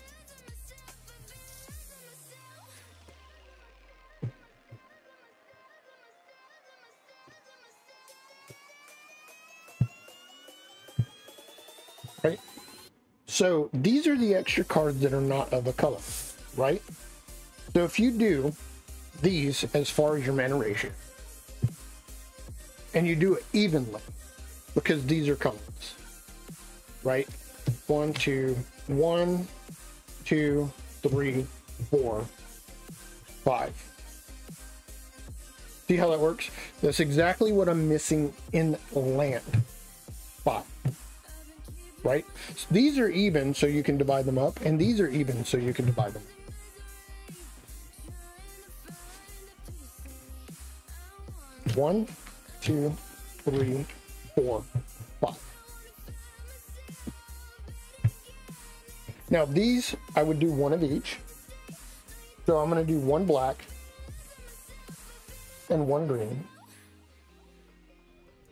So these are the extra cards that are not of a color, right? So if you do these as far as your mana ratio, and you do it evenly, because these are colors, right? One, two, one, two, three, four, five. See how that works? That's exactly what I'm missing in land. Five. Right? So these are even, so you can divide them up, and these are even, so you can divide them. One, two, three, four, five. Now these, I would do one of each. So I'm going to do one black and one green.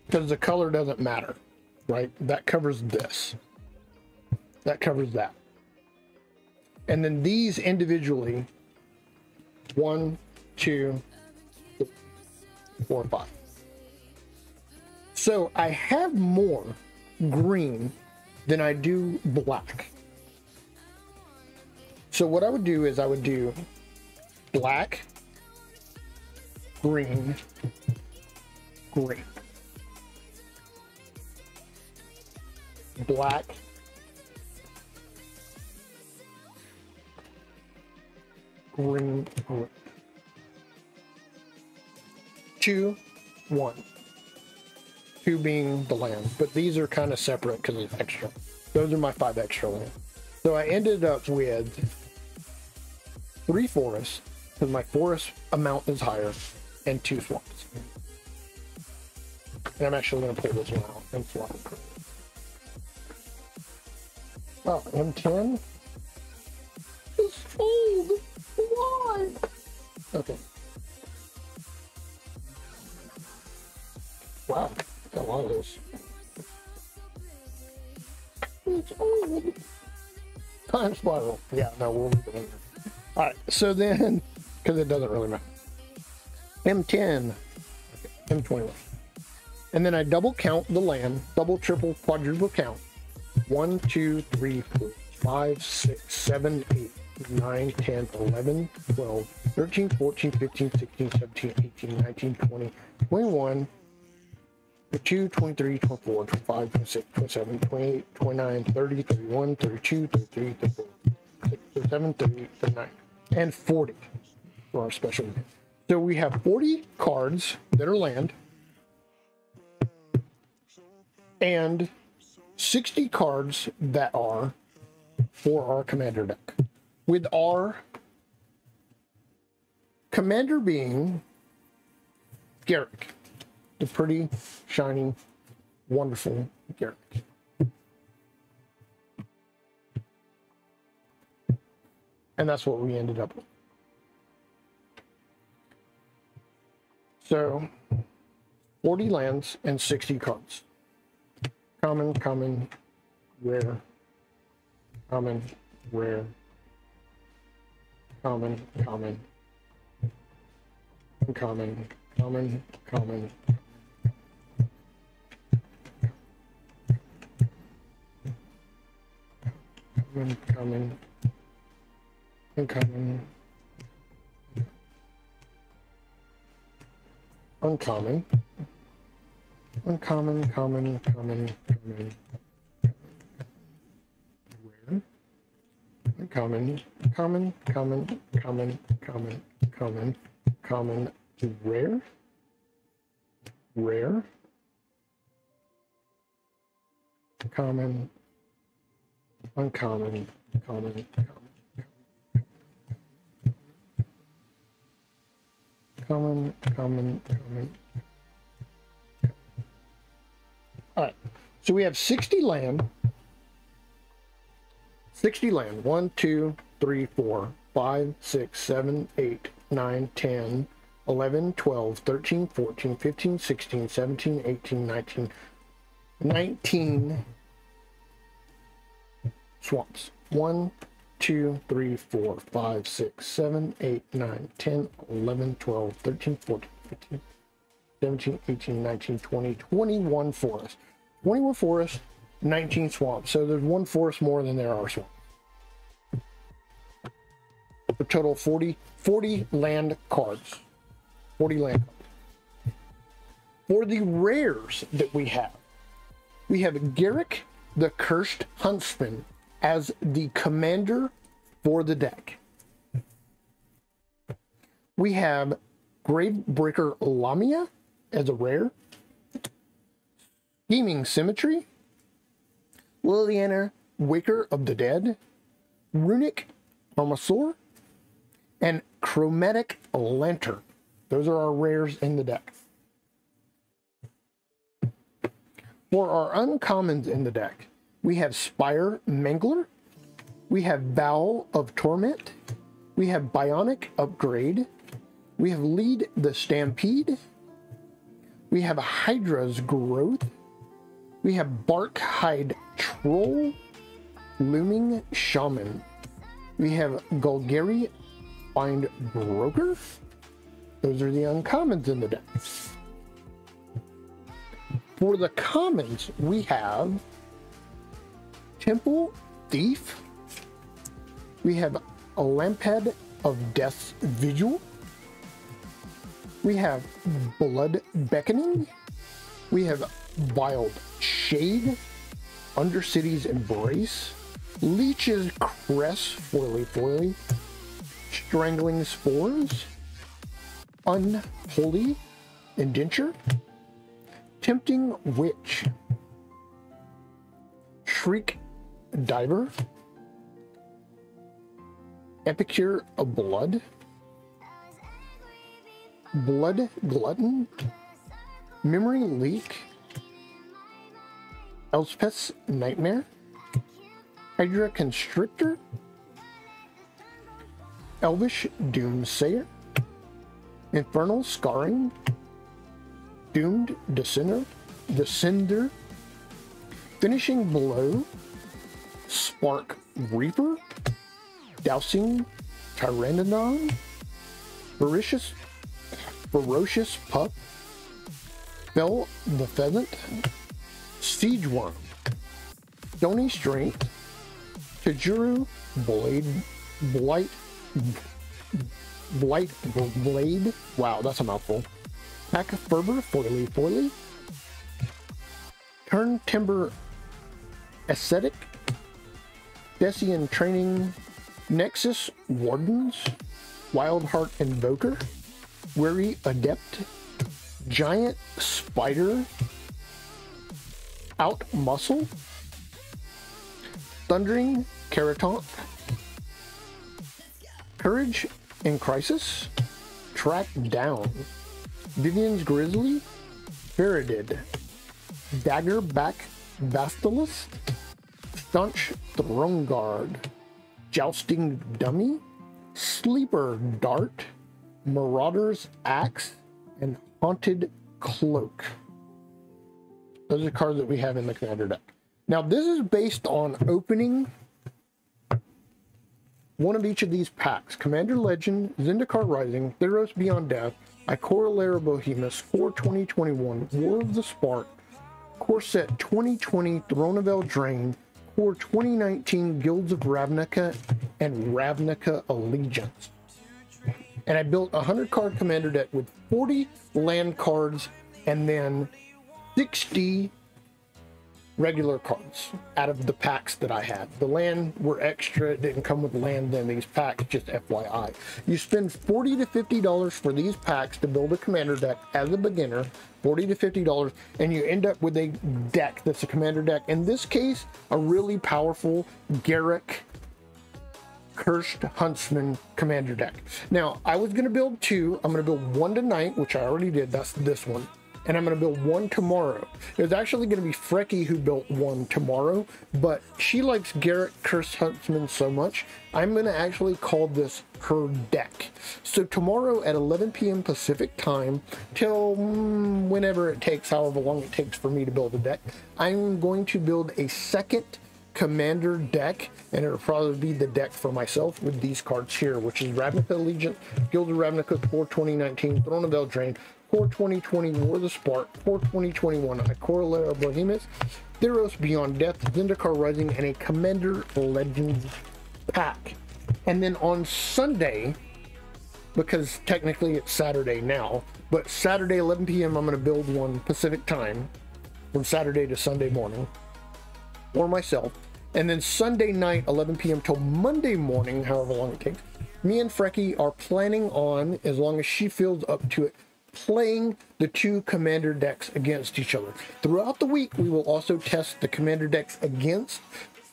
Because the color doesn't matter, right? That covers this. That covers that. And then these individually, one, two, three, four, five. So I have more green than I do black. So what I would do is I would do black, green, green. Black, green, green. Two, one. Two being the land, but these are kind of separate because it's extra. Those are my five extra land. So I ended up with three forests, because my forest amount is higher, and two swamps. And I'm actually going to pull this one out and swap it. Oh, M10 is old. Why? Okay. Wow, got lot of those. It's old. Time spiral. Yeah, no, we'll leave it in there. All right, so then, because it doesn't really matter. M10, okay, M21. And then I double count the land, double, triple, quadruple count. 1, 2, 3, 4, 5, 6, 7, 8, 9, 10, 11, 12, 13, 14, 15, 16, 17, 18, 19, 20, 21, 22, 23, 24, 25, 26, 27, 28, 29, 30, 31, 32, 33, 34, 36, 37, 38, 39, and 40 for our special event. So we have 40 cards that are land and 60 cards that are for our commander deck. With our commander being Garruk, the pretty, shiny, wonderful Garruk. And that's what we ended up with. So, 40 lands and 60 cards. Common, common, rare, common, rare, common, common, uncommon, common, common. Common, common, uncommon, uncommon, uncommon, common, common, common, rare, uncommon, common, common, common, common, common, common, rare, rare, common, uncommon, common, common, common, common. All right, so we have 60 land. 60 land. 1, 2, 3, 4, 5, 6, 7, 8, 9, 10, 11, 12, 13, 14, 15, 16, 17, 18, 19, 19 swamps. 1, 2, 3, 4, 5, 6, 7, 8, 9, 10, 11, 12, 13, 14, 15, 17, 18, 19, 20, 21 forests. 21 forests, 19 swamps. So there's one forest more than there are swamps. A total 40, 40 land cards. 40 land cards. For the rares that we have, we have Garruk the Cursed Huntsman as the commander for the deck. We have Gravebreaker Lamia as a rare. Scheming Symmetry. Liliana Waker of the Dead. Runic Armasaur. And Chromatic Lantern. Those are our rares in the deck. For our uncommons in the deck, we have Spire Mangler, we have Vow of Torment, we have Bionic Upgrade, we have Lead the Stampede, we have Hydra's Growth, we have Barkhide Troll, Loaming Shaman, we have Golgari Find Broker. Those are the uncommons in the deck. For the commons, we have Temple Thief. We have a Lampad of Death's Vigil. We have Blood Beckoning. We have Wild Shade. Undercity's Embrace. Leech's Crest, Foily Foily. Strangling Spores. Unholy Indenture. Tempting Witch. Shriek Diver. Epicure of Blood. Blood Glutton. Memory Leak. Elspeth's Nightmare. Hydra Constrictor. Elvish Doomsayer. Infernal Scarring. Doomed Descender. Descender. Finishing Blow. Spark Reaper. Dousing Tyrannodon. Ferocious, Ferocious Pup. Bell the Pheasant. Siege Wurm. Stony Strength. Tajuru Blade. Blight. Blight Blade. Wow, that's a mouthful. Pack's Favor, Foily Foily. Turn Timber Ascetic, Setessan Training, Nexus Wardens, Wildheart Invoker, Weary Adept, Giant Spider, Out Muscle, Thundering Ceratok, Courage in Crisis, Track Down, Vivien's Grizzly, Feridid, Daggerback Basilisk, Staunch Throneguard, Jousting Dummy, Sleeper Dart, Marauder's Axe, and Haunted Cloak. Those are cards that we have in the commander deck. Now, this is based on opening one of each of these packs Commander Legend, Zendikar Rising, Theros Beyond Death, Lair Behemoths, Core 2021, War of the Spark, Core Set 2020, Throne of Eldraine, Core 2019, Guilds of Ravnica, and Ravnica Allegiance. And I built a 100 card commander deck with 40 land cards and then 60 regular cards out of the packs that I had. The land were extra, it didn't come with land in these packs, just FYI. You spend 40 to $50 for these packs to build a commander deck as a beginner, 40 to $50, and you end up with a deck that's a commander deck. In this case, a really powerful Garruk Cursed Huntsman commander deck. Now, I was going to build two. I'm going to build one tonight, which I already did. That's this one and I'm going to build one tomorrow. It's actually going to be Frecky who built one tomorrow, but she likes Garruk Curse Huntsman so much, I'm going to actually call this her deck. So tomorrow at 11 p.m. Pacific time, till whenever it takes, however long it takes for me to build a deck, I'm going to build a second commander deck, and it'll probably be the deck for myself with these cards here, which is Ravnica Allegiance, Guild of Ravnica 4 2019, Throne of Eldraine, Core 2020 War the Spark, Core 2021 Ikoria Lair Behemoths, Theros Beyond Death, Zendikar Rising, and a Commander Legends pack. And then on Sunday, because technically it's Saturday now, but Saturday 11 p.m. I'm going to build one Pacific time from Saturday to Sunday morning for myself. And then Sunday night 11 p.m. till Monday morning, however long it takes, me and Frecky are planning on, as long as she feels up to it, playing the two commander decks against each other. Throughout the week, we will also test the commander decks against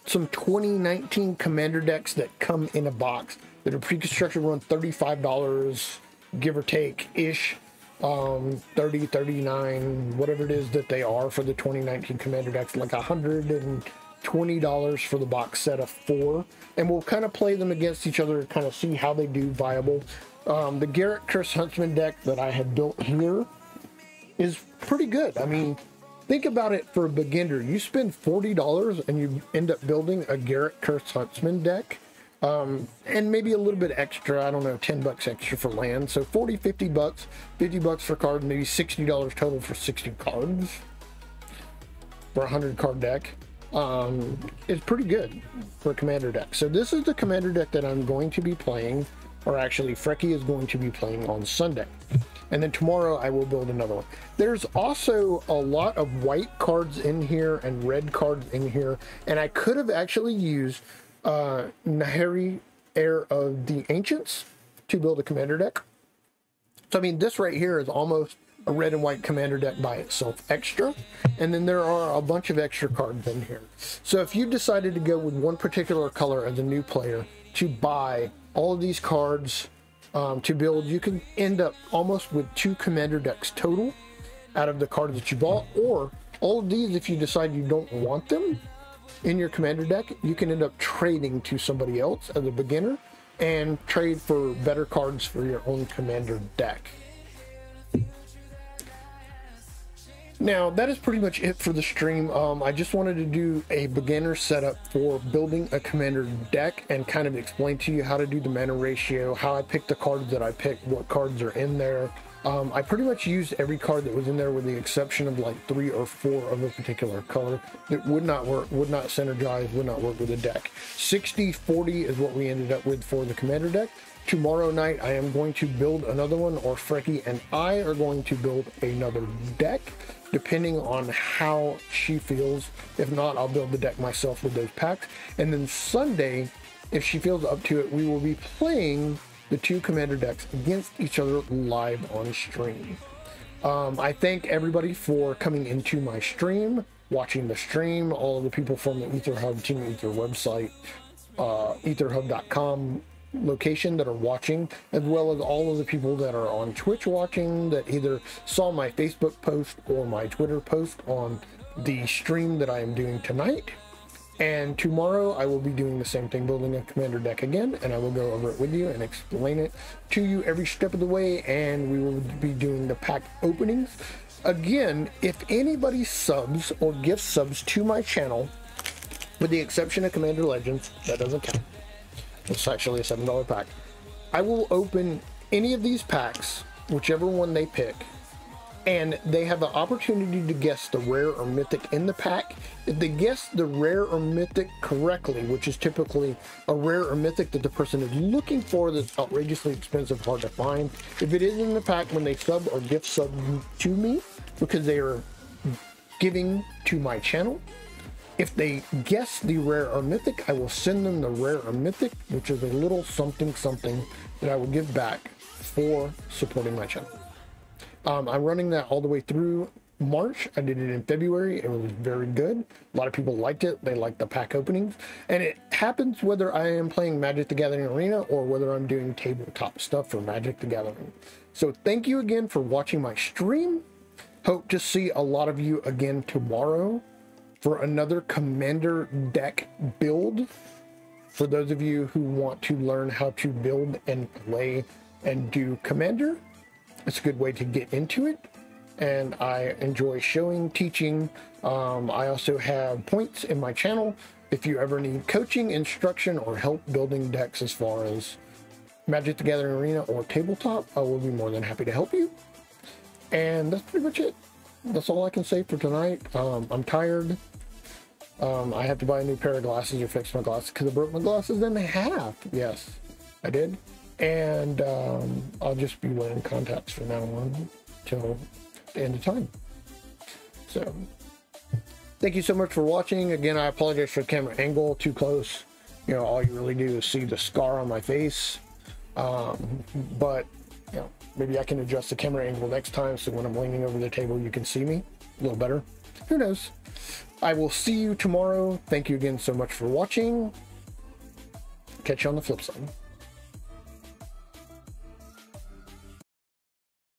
some 2019 commander decks that come in a box. That are pre-constructed around $35 give or take ish um 30 39 whatever it is that they are for the 2019 commander decks like 120 dollars for the box set of four. And we'll kind of play them against each other kind of see how they do viable um, the Garruk Curse Huntsman deck that I have built here is pretty good. I mean, think about it for a beginner. You spend $40 and you end up building a Garruk Curse Huntsman deck. Um, and maybe a little bit extra, I don't know, 10 bucks extra for land. So 40, 50 bucks, 50 bucks for cards, maybe $60 total for 60 cards for a 100 card deck. Um, it's pretty good for a commander deck. So this is the commander deck that I'm going to be playing or actually Frecky is going to be playing on Sunday. And then tomorrow I will build another one. There's also a lot of white cards in here and red cards in here. And I could have actually used uh, Nahiri Heir of the Ancients to build a commander deck. So I mean, this right here is almost a red and white commander deck by itself extra. And then there are a bunch of extra cards in here. So if you decided to go with one particular color as a new player to buy all of these cards um, to build, you can end up almost with two commander decks total out of the cards that you bought, or all of these, if you decide you don't want them in your commander deck, you can end up trading to somebody else as a beginner and trade for better cards for your own commander deck. Now, that is pretty much it for the stream. Um, I just wanted to do a beginner setup for building a commander deck and kind of explain to you how to do the mana ratio, how I picked the cards that I picked, what cards are in there. Um, I pretty much used every card that was in there with the exception of like three or four of a particular color that would not work, would not synergize, would not work with the deck. 60-40 is what we ended up with for the commander deck. Tomorrow night, I am going to build another one, or Frecky and I are going to build another deck depending on how she feels. If not, I'll build the deck myself with those packs. And then Sunday, if she feels up to it, we will be playing the two commander decks against each other live on stream. Um, I thank everybody for coming into my stream, watching the stream, all the people from the Aether Hub Team Aether website, uh, aetherhub.com location that are watching, as well as all of the people that are on Twitch watching that either saw my Facebook post or my Twitter post on the stream that I am doing tonight. And tomorrow I will be doing the same thing, building a commander deck again, and I will go over it with you and explain it to you every step of the way. And we will be doing the pack openings. Again, if anybody subs or gift subs to my channel, with the exception of Commander Legends, that doesn't count. It's actually a $7 pack. I will open any of these packs, whichever one they pick, and they have the opportunity to guess the rare or mythic in the pack. If they guess the rare or mythic correctly, which is typically a rare or mythic that the person is looking for that's outrageously expensive, hard to find. If it is in the pack when they sub or gift sub to me, because they are giving to my channel, if they guess the rare or mythic, I will send them the rare or mythic, which is a little something something that I will give back for supporting my channel. Um, I'm running that all the way through March. I did it in February. It was very good. A lot of people liked it. They liked the pack openings. And it happens whether I am playing Magic the Gathering Arena or whether I'm doing tabletop stuff for Magic the Gathering. So thank you again for watching my stream. Hope to see a lot of you again tomorrow for another Commander deck build. For those of you who want to learn how to build and play and do Commander, it's a good way to get into it. And I enjoy showing, teaching. Um, I also have points in my channel. If you ever need coaching, instruction, or help building decks as far as Magic the Gathering Arena or tabletop, I will be more than happy to help you. And that's pretty much it. That's all I can say for tonight. Um, I'm tired. Um, I have to buy a new pair of glasses or fix my glasses because I broke my glasses in half. Yes, I did and um, I'll just be wearing contacts from now on till the end of time. So, thank you so much for watching. Again, I apologize for the camera angle too close. You know, all you really do is see the scar on my face. Um, but, you know, maybe I can adjust the camera angle next time so when I'm leaning over the table, you can see me a little better. Who knows? I will see you tomorrow. Thank you again so much for watching. Catch you on the flip side.